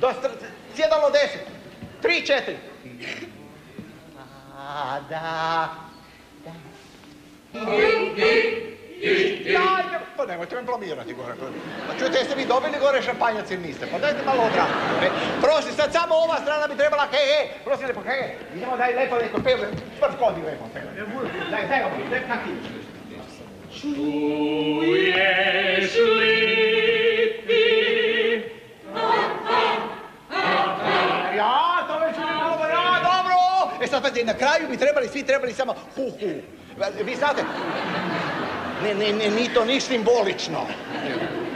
Do str- sjedalo deset. Tri, četiri. Da, da. Dajte, pa nemojte me blamirati gore. Pa čujte, jeste vi dobili gore šampanjac ili niste? Pa dajte malo odraditi. Prosim, sad samo ova strana bi trebala, hej, hej, prosim lepo, hej, hej. Idemo daj lepo neko pev, prskodi lepo. Daj, daj, ovo, daj, kaki. Čuješ li ti? Ja, to već je malo, ja, dobro. E sad, na kraju bi trebali, svi trebali samo hu, hu. Vi znate, ne, ne, ne, ni to ni simbolično.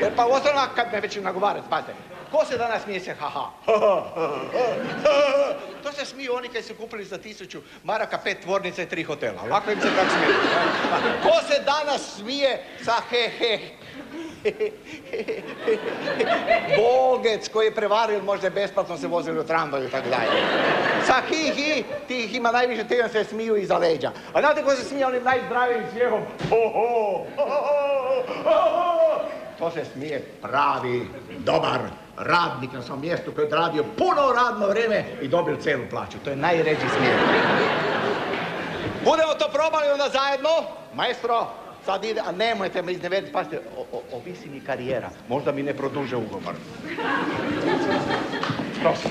Jer pa ostalo kad me već nagovarati, pazite. Ko se danas smije se ha ha? To se smiju oni koji su kupili za tisuću maraka pet tvornica i tri hotela. Ovako im se tako smije. Ko se danas smije sa he he? Bogec koji je prevario, možda je besplatno se vozili u tramvaju i tako dalje. Sa hi hi, tih ima najviše, ti se smiju iza leđa. A znate ko se smije onim najzdravijim smijehom? Ho, ho, ho. To se smije pravi, dobar radnik na svom mjestu koji je odradio puno radno vrijeme i dobio cijelu plaću. To je najređi smijeh. Budemo to probali onda zajedno. Maestro, sad ide, a nemojte me o- o- ovisi mi karijera. Možda mi ne produže ugovor. Prosim.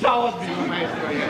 Za ozbiljno, maestro. je.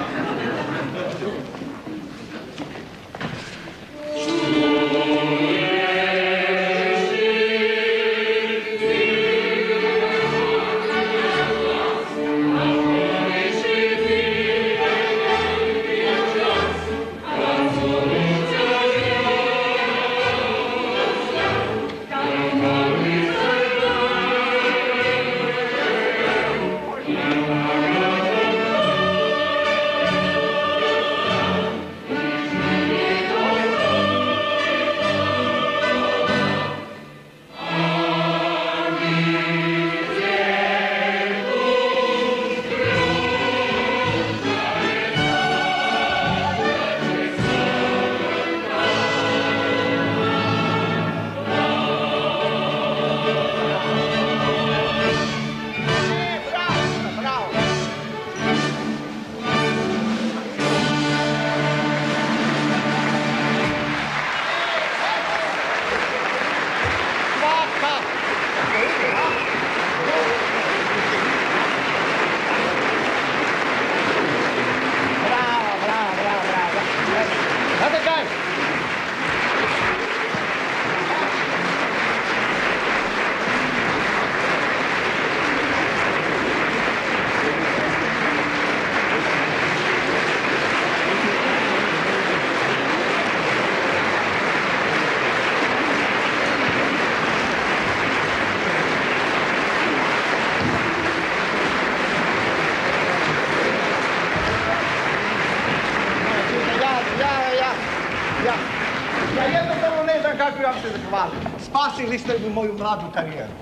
karijeru.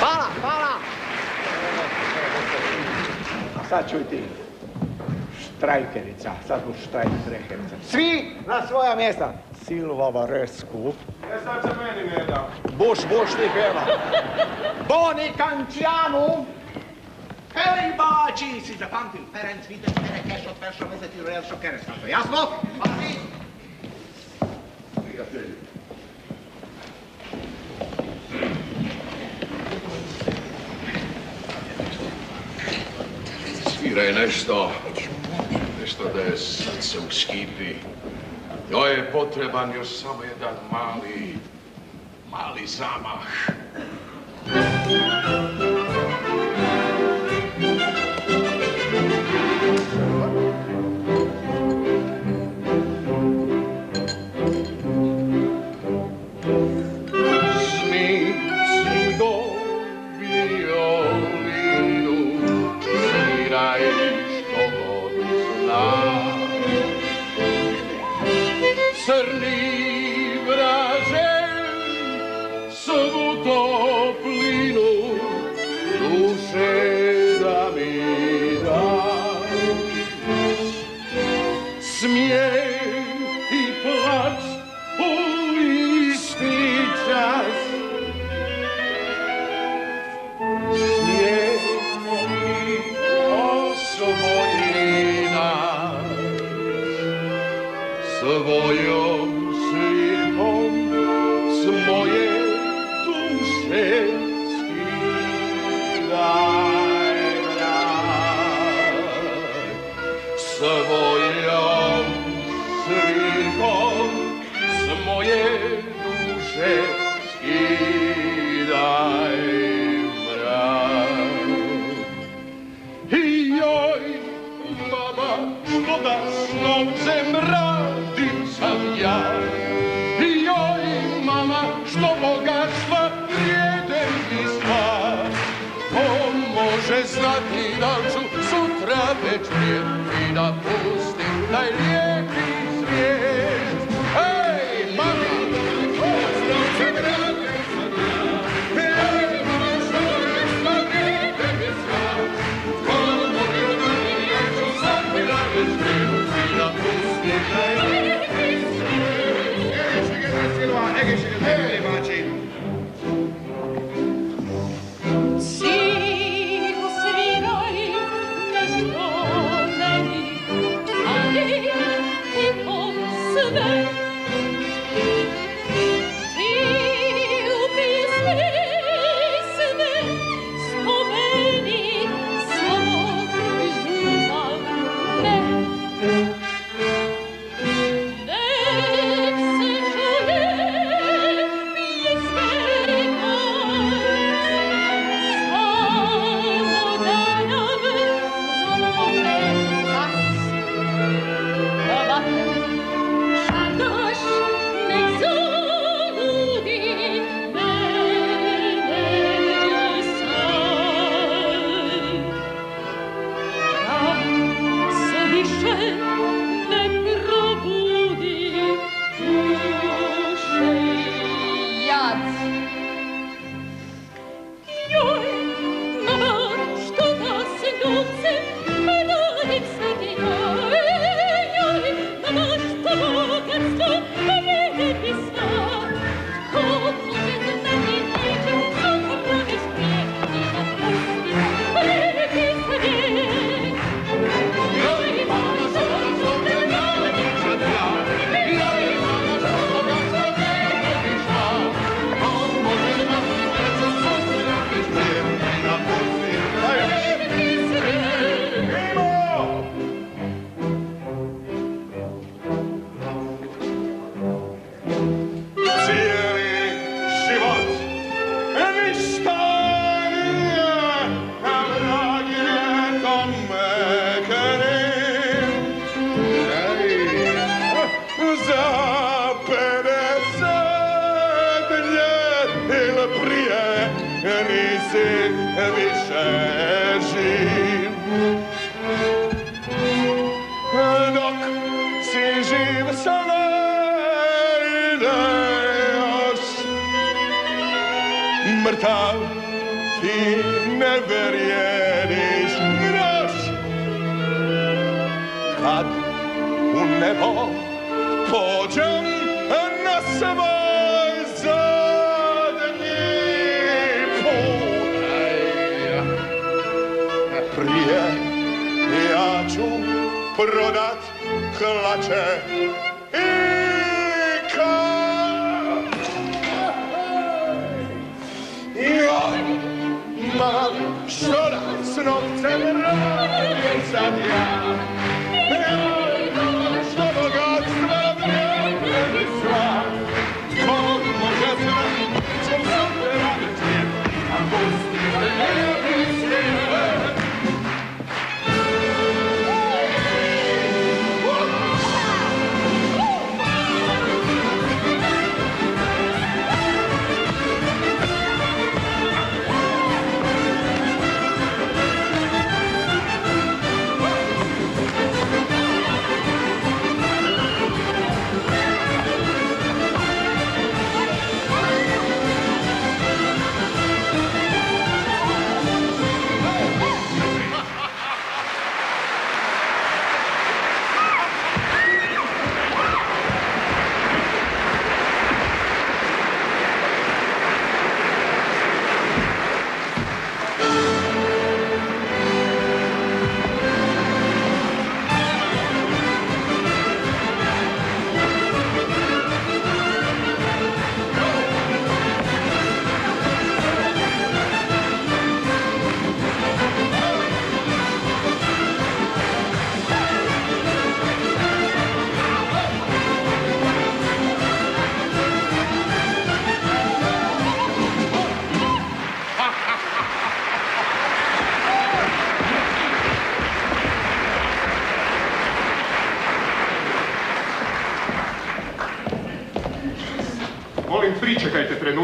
Hvala, hvala! A sad čuj ti. Štrajkerica, sad mu štrajkerica. Svi na svoja mjesta! Silva resku. E sad se meni ne da. Buš, buš ti peva. Boni kančijanu! Peri bači! Si zapamtil, peren vidite, pere keš od peša, vezeti rojelšo keres. Jasno? Hvala ti? Prijatelji. da je nešto, nešto da je srce u skipi. Joj je potreban još samo jedan mali, mali zamah. concerning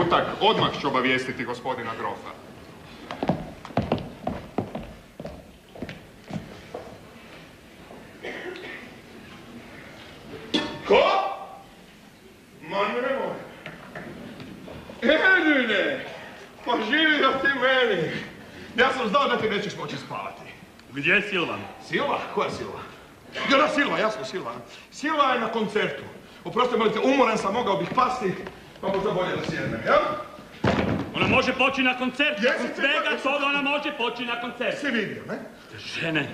trenutak, odmah ću obavijestiti gospodina Grofa. Ko? Ma nemoj. Edine, pa živio ti meni. Ja sam znao da ti nećeš moći spavati. Gdje je Silvan? Silva? Koja Silva? Ja, da, Silva, jasno, Silva. Silva je na koncertu. Oprosti, molite, umoran sam, mogao bih pasti, bolje da sjednem, ja? Ona može poći na koncert, Jesi nakon svega toga ona može poći na koncert. Si vidio, ne? Žene.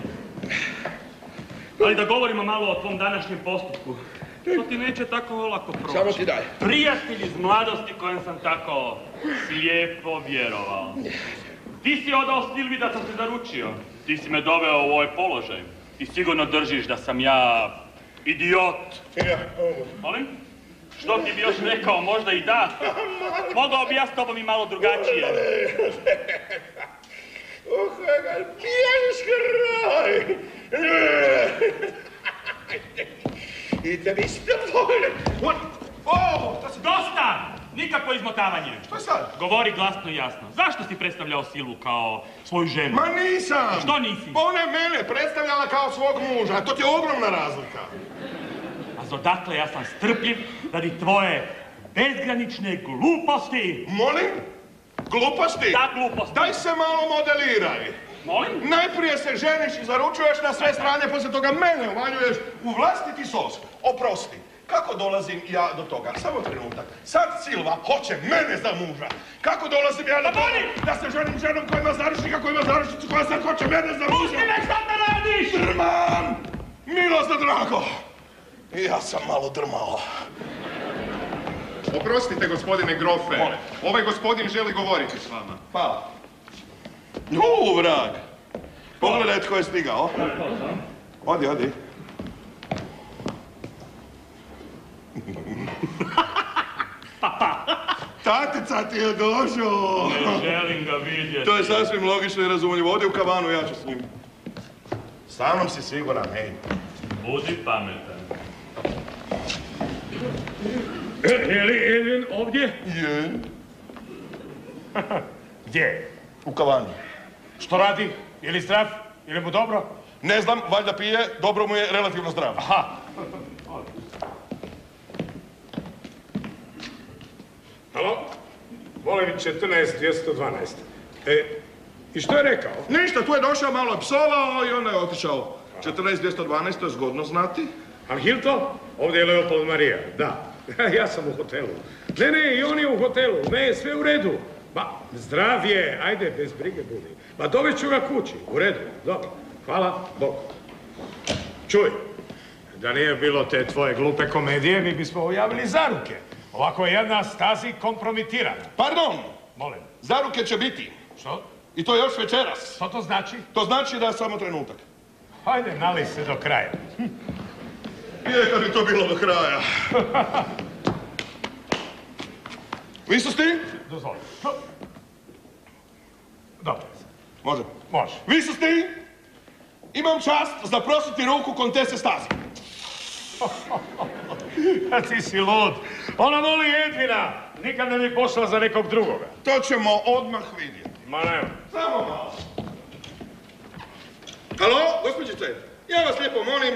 Ali da govorimo malo o tvom današnjem postupku. To ti neće tako lako proći. Samo ti daj. Prijatelj iz mladosti kojem sam tako slijepo vjerovao. Ti si odao Silvi da sam se zaručio. Ti si me doveo u ovaj položaj. Ti sigurno držiš da sam ja idiot. Ja, Molim? Što ti bi još rekao, možda i da. Mogao bi ja s tobom i malo drugačije. Uh, kakav pješki raj! I tebi ste volje. O, to si... Dosta! Nikakvo izmotavanje. Što sad? Govori glasno i jasno. Zašto si predstavljao Silu kao svoju ženu? Ma nisam! Što nisi? Pa ona je mene predstavljala kao svog muža, to ti je ogromna razlika. A odakle ja sam strpljiv radi tvoje bezgranične gluposti. Molim? Gluposti? Da, gluposti. Daj se malo modeliraj. Molim? Najprije se ženiš i zaručuješ na sve strane, poslije toga mene uvaljuješ u vlastiti sos. Oprosti. Kako dolazim ja do toga? Samo trenutak. Sad Silva hoće mene za muža. Kako dolazim ja do toga da se ženim ženom koja ima zaručnika, koja ima zaručnicu, koja sad hoće mene za muža? Pusti me, šta te radiš? Drmam! Milo za drago! Ja sam malo drmao. Oprostite, gospodine Grofe. Ovaj gospodin želi govoriti s vama. Hvala. U, vrag! Pogledaj tko je stigao. Odi, odi. Tatica ti je došao! Ne želim ga vidjeti. To je sasvim logično i razumljivo. Odi u kavanu, ja ću s njim. Sa mnom si siguran, hej. Budi Je li Elin ovdje? Je. Gdje? U kavani. Što radi? Je li zdrav? Je li mu dobro? Ne znam, valjda pije, dobro mu je relativno zdrav. Aha. Halo? Volim 14.212. E, i što je rekao? Ništa, tu je došao, malo je psovao i onda je otišao. 14.212, to je zgodno znati. A Hilto? Ovdje je Leopold Marija, da. Ja sam u hotelu. Ne, ne, i on je u hotelu. Ne, sve u redu. Ba, zdrav je, ajde, bez brige budi. Pa doveću ga kući, u redu, dobro. Hvala, Bog. Čuj, da nije bilo te tvoje glupe komedije, mi bismo ojavili zaruke. Ovako je jedna stazi kompromitirana. Pardon, Molim. zaruke će biti. Što? I to još večeras. Što to znači? To znači da samo trenutak. Hajde, nali se do kraja. Je, kad bi to bilo do kraja. Vi su sti? Dozvoli. Dobro. Može. Može. Sti? Imam čast zaprositi ruku kontese Stazi. A ti si lud. Ona voli Edvina. Nikad ne bi pošla za nekog drugoga. To ćemo odmah vidjeti. Ma nema. Samo malo. Halo, gospođice, ja vas lijepo molim,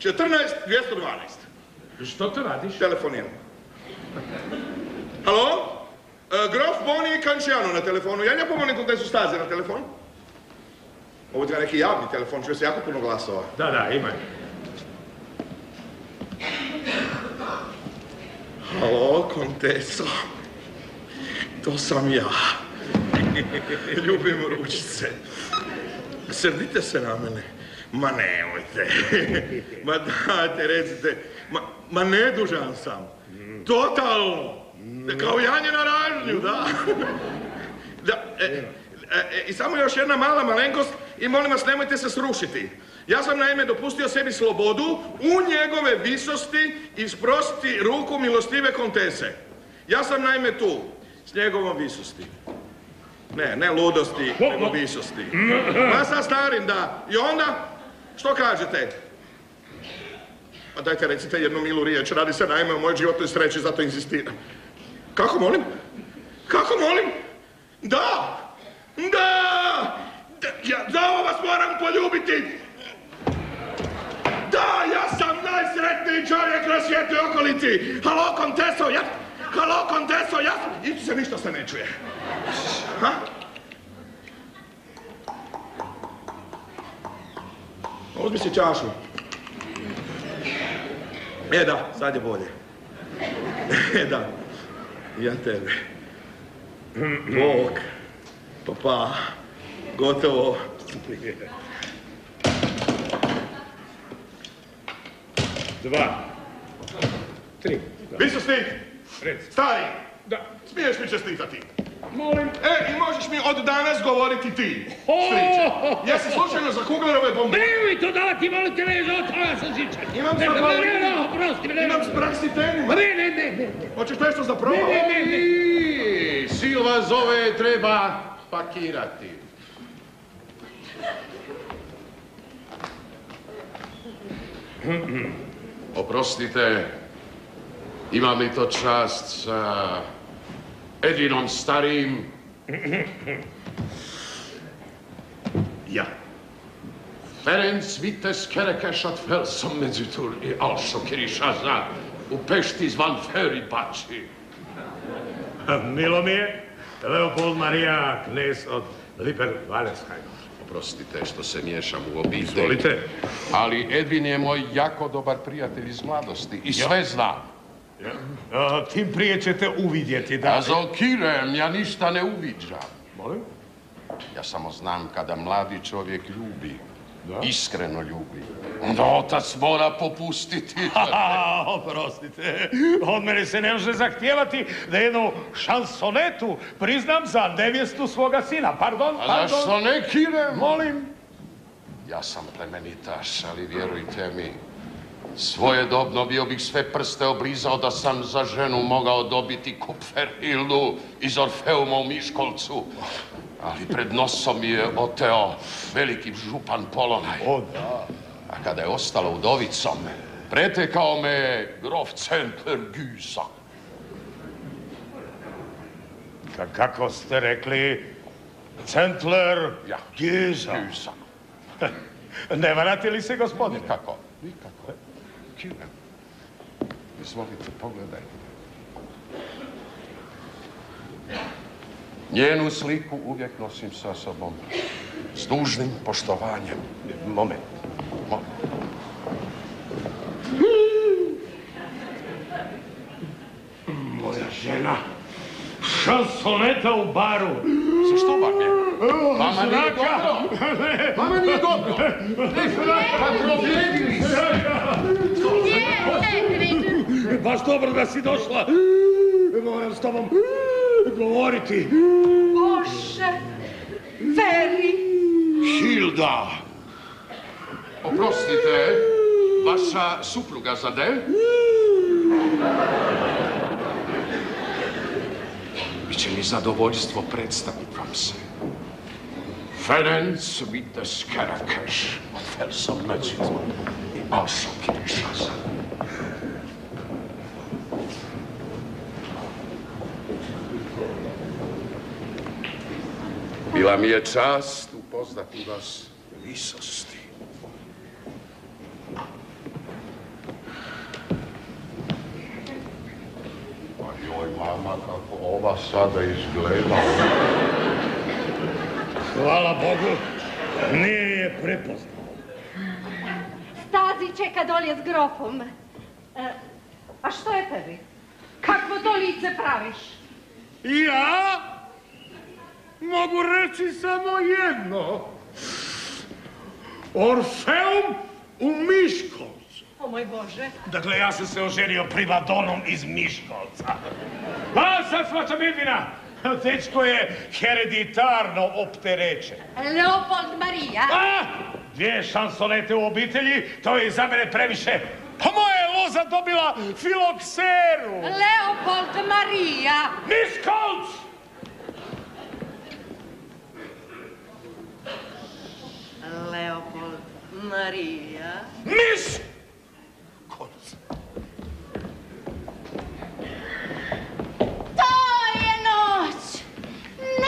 14.212. Što to radiš? Telefoniram. Halo? E, grof Boni Kančiano na telefonu. Ja lijepo molim kontesu Stazi na telefon. Ovo je neki javni telefon, čuje se jako puno glasova. Da, da, imaj. Halo, konteso. To sam ja. Ljubim ručice. Srdite se na mene. Ma nemojte. Ma dajte, recite. Ma, ma nedužan sam. Totalno. Kao janje na ražnju, da. da e, e, e, I samo još jedna mala malenkost i molim vas nemojte se srušiti. Ja sam naime dopustio sebi slobodu u njegove visosti isprositi ruku milostive kontese. Ja sam naime tu, s njegovom visosti. Ne, ne ludosti, nego visosti. Pa sa starim, da. I onda, što kažete? Pa dajte recite jednu milu riječ, radi se naime o mojoj životnoj sreći, zato insistiram. Kako molim? Kako molim? Da! Da! Ja za ovo vas moram poljubiti! Da, ja sam najsretniji čovjek na svijetu i okolici! Halo, konteso, ja... Halo, konteso, ja. Ići se ništa se ne čuje. Ha? Uzmi si čašu. E da, sad je bolje. E da, ja tebe. Bog, papa, gotovo. Dva. Tri. Vi su stik? Reci. Stari, Da. smiješ mi čestitati. Molim. E, i možeš mi od danas govoriti ti, striče. Jesi slučajno za Kuglerove bombe? Nemoj to davati, molim te, ne, to ja sam žičan. Imam ne, za ne, ne, ne, oprosti me, ne, Imam ne. s praksitenima. Ne, ne, ne, ne. Hoćeš nešto za probu? Ne, ne, ne, I Silva zove, treba pakirati. Oprostite, imam li to čast sa Edvinom Starim? Ja. Ferenc Vites Kerekesat felszom medzütül i alsó kirisázná, u Pesti zvan Feri Bači. Milo mi je, Leopold Marija, knez od Liper Walensheim. Oprostite što se miješam u obitelj. Izvolite. Ali Edvin je moj jako dobar prijatelj iz mladosti i sve zna. A, tim prije ćete uvidjeti da... A za okirem ja ništa ne uviđam. Molim? Ja samo znam kada mladi čovjek ljubi, iskreno ljubi, onda otac mora popustiti. Haha, oprostite, od mene se ne može zahtijevati da jednu šansonetu priznam za nevjestu svoga sina. Pardon, A pardon. zašto ne kirem? Molim. Ja sam plemenitaš, ali vjerujte mi, svojedobno bio bih sve prste oblizao da sam za ženu mogao dobiti Kupferhildu iz Orfeuma u Miškolcu. Ali pred nosom je oteo veliki župan Polonaj. O, da. A kada je ostala udovicom, pretekao me grof Centler Güsa. Ka- kako ste rekli? Centler Ja. Giza. Giza. Ne varate li se, gospodine? Nikako. Kira, izvolite, pogledajte. Njenu sliku uvijek nosim sa sobom. S dužnim poštovanjem. Moment, moment. Moja žena. Šansoneta u baru. Za što vam je? Vama nije dobro. Vama nije dobro. Pa probudili Baš dobro da si došla. Moram s tobom govoriti. Bože, veri. Hilda! Oprostite, vaša supruga zade? Biće mi zadovoljstvo predstaviti vam se. Ferenc Vites Kerekes od Felsenmötzit i Alsó Kirishasa. Bila mi je čast upoznati vas visosti. Pa joj, mama, kako ova sada izgleda. Hvala Bogu, nije je prepoznao. Stazi čeka dolje s grofom. E, a što je tebi? Kakvo to lice praviš? Ja mogu reći samo jedno. Orfeum u Miškolcu. O moj Bože. Dakle, ja sam se oženio primadonom iz Miškolca. A sad shvaćam Edvina. Dečko je hereditarno opterećen. Leopold Marija. A! Dvije šansonete u obitelji, to je za mene previše. Pa moja je loza dobila filokseru. Leopold Marija. Miskolc! Leopold Marija. Mis!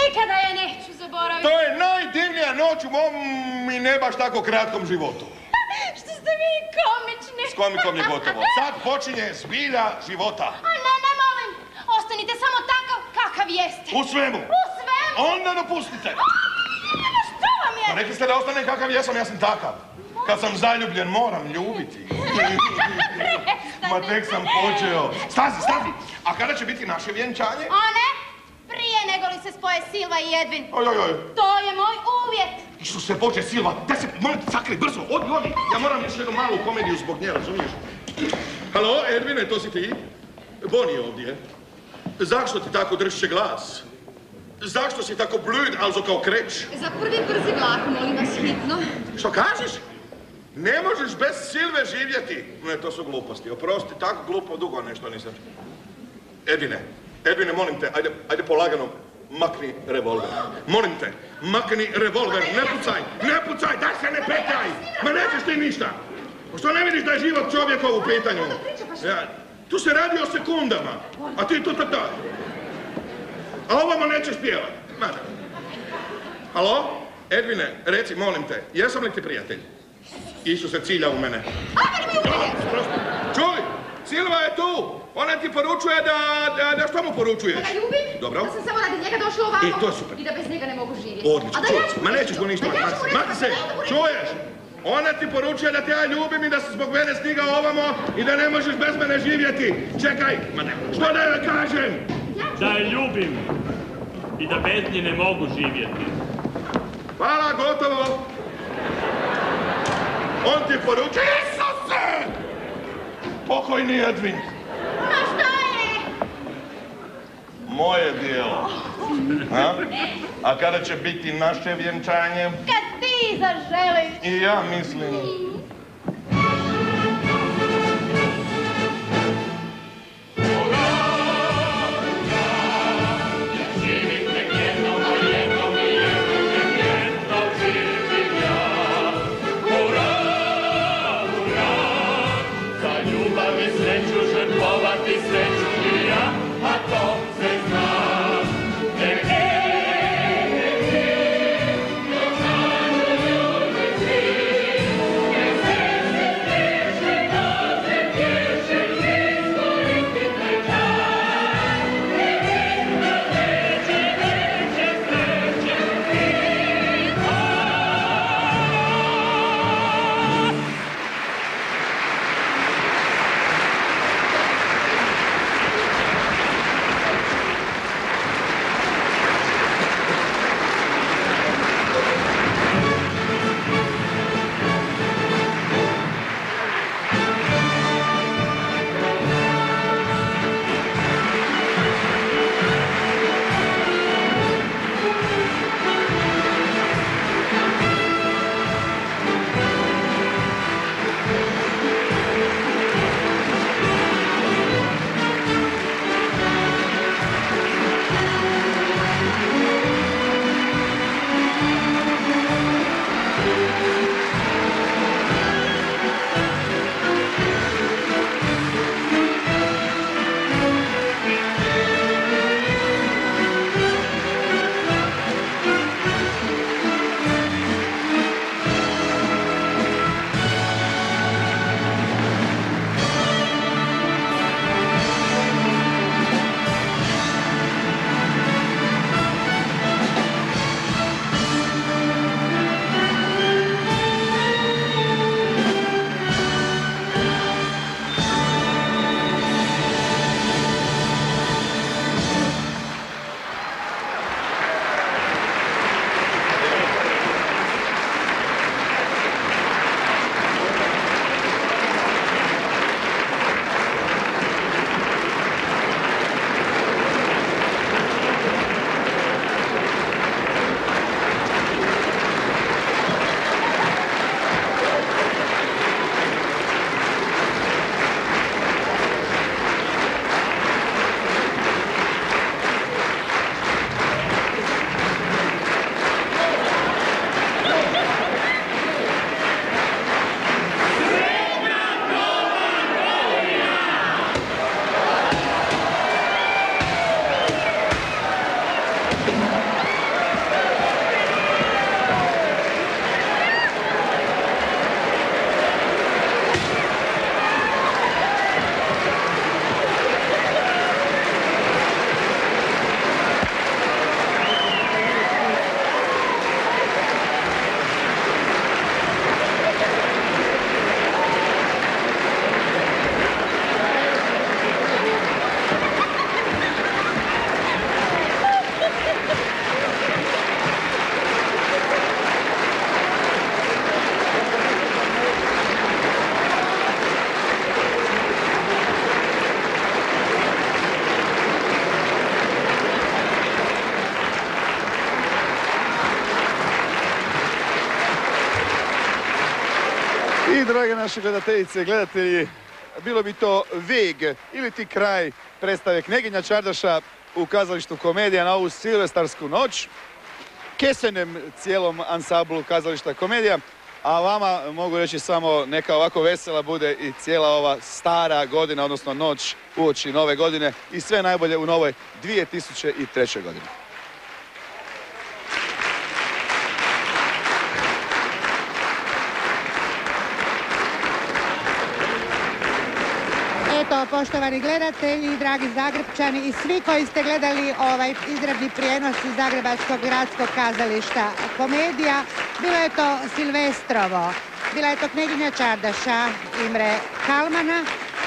Nikada je neću zaboraviti. To je najdivnija noć u mom i ne baš tako kratkom životu. Što ste vi komični. S komikom je gotovo. Sad počinje zbilja života. A ne, ne molim. Ostanite samo takav kakav jeste. U svemu. U svemu. Onda dopustite. Ma što vam Pa je? rekli ste da ostanem kakav jesam, ja sam takav. Kad sam zaljubljen, moram ljubiti. Ma tek sam počeo. Stazi, stazi. A kada će biti naše vjenčanje? A ne? Nego li se spoje Silva i Edvin. Oj, oj, oj. To je moj uvjet. Isuse Bože, Silva, da se, molim te, sakri, brzo, odi, odi. Ja moram još jednu malu komediju zbog nje, razumiješ? Halo, Edvine, to si ti? Boni je ovdje. Zašto ti tako dršće glas? Zašto si tako blud, also kao kreć? Za prvi brzi vlak, molim vas, hitno. Što kažeš? Ne možeš bez Silve živjeti. Ne, to su gluposti. Oprosti, tako glupo dugo nešto nisam. Edvine, Edvine, molim te, ajde, ajde polagano, makni revolver. Molim te, makni revolver, ne pucaj, ne pucaj, daj se ne petljaj. Ma nećeš ti ništa. Pa što ne vidiš da je život čovjeka u pitanju? Ja, tu se radi o sekundama, a ti tu, tu. A ovamo nećeš pjevati. Da. Halo? Edvine, reci, molim te, jesam li ti prijatelj? Isuse cilja u mene. Čuj, Silva je tu. Ona ti poručuje da, da, da što mu poručuješ? Da ga ljubim, Dobro. da sam samo radi njega došla ovamo. I to je super. I da bez njega ne mogu živjeti. Odlično, A da čuj, ja ću ma nećeš mu ništa. Da ja ću mu makni se, čuješ? Ona ti poručuje da te ja ljubim i da si zbog mene stigao ovamo i da ne možeš bez mene živjeti. Čekaj, ma ne, što da joj kažem? Da je ljubim i da bez nje ne mogu živjeti. Hvala, gotovo. On ti poručuje, Isuse! Pokojni Edvin. Ma šta je? Moje dijelo. A? A kada će biti naše vjenčanje? Kad ti zaželiš. I ja mislim. Drage naše gledateljice i gledatelji, bilo bi to veg ili ti kraj predstave Kneginja Čardaša u kazalištu komedija na ovu silvestarsku noć. Kesenem cijelom ansamblu kazališta komedija, a vama mogu reći samo neka ovako vesela bude i cijela ova stara godina, odnosno noć uoči nove godine i sve najbolje u novoj 2003. godini. Eto, poštovani gledatelji, dragi Zagrebčani i svi koji ste gledali ovaj izravni prijenos iz Zagrebačkog gradskog kazališta komedija, bilo je to Silvestrovo, bila je to knjeginja Čardaša Imre Kalmana.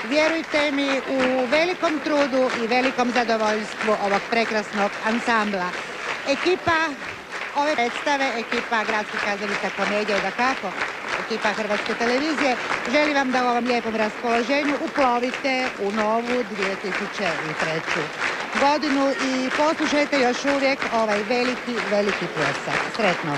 Vjerujte mi u velikom trudu i velikom zadovoljstvu ovog prekrasnog ansambla. Ekipa ove predstave, ekipa Gradskog kazališta komedije, da kako, ekipa Hrvatske televizije, želi vam da u ovom lijepom raspoloženju uplovite u novu 2003. godinu i poslušajte još uvijek ovaj veliki, veliki pljesak. Sretno!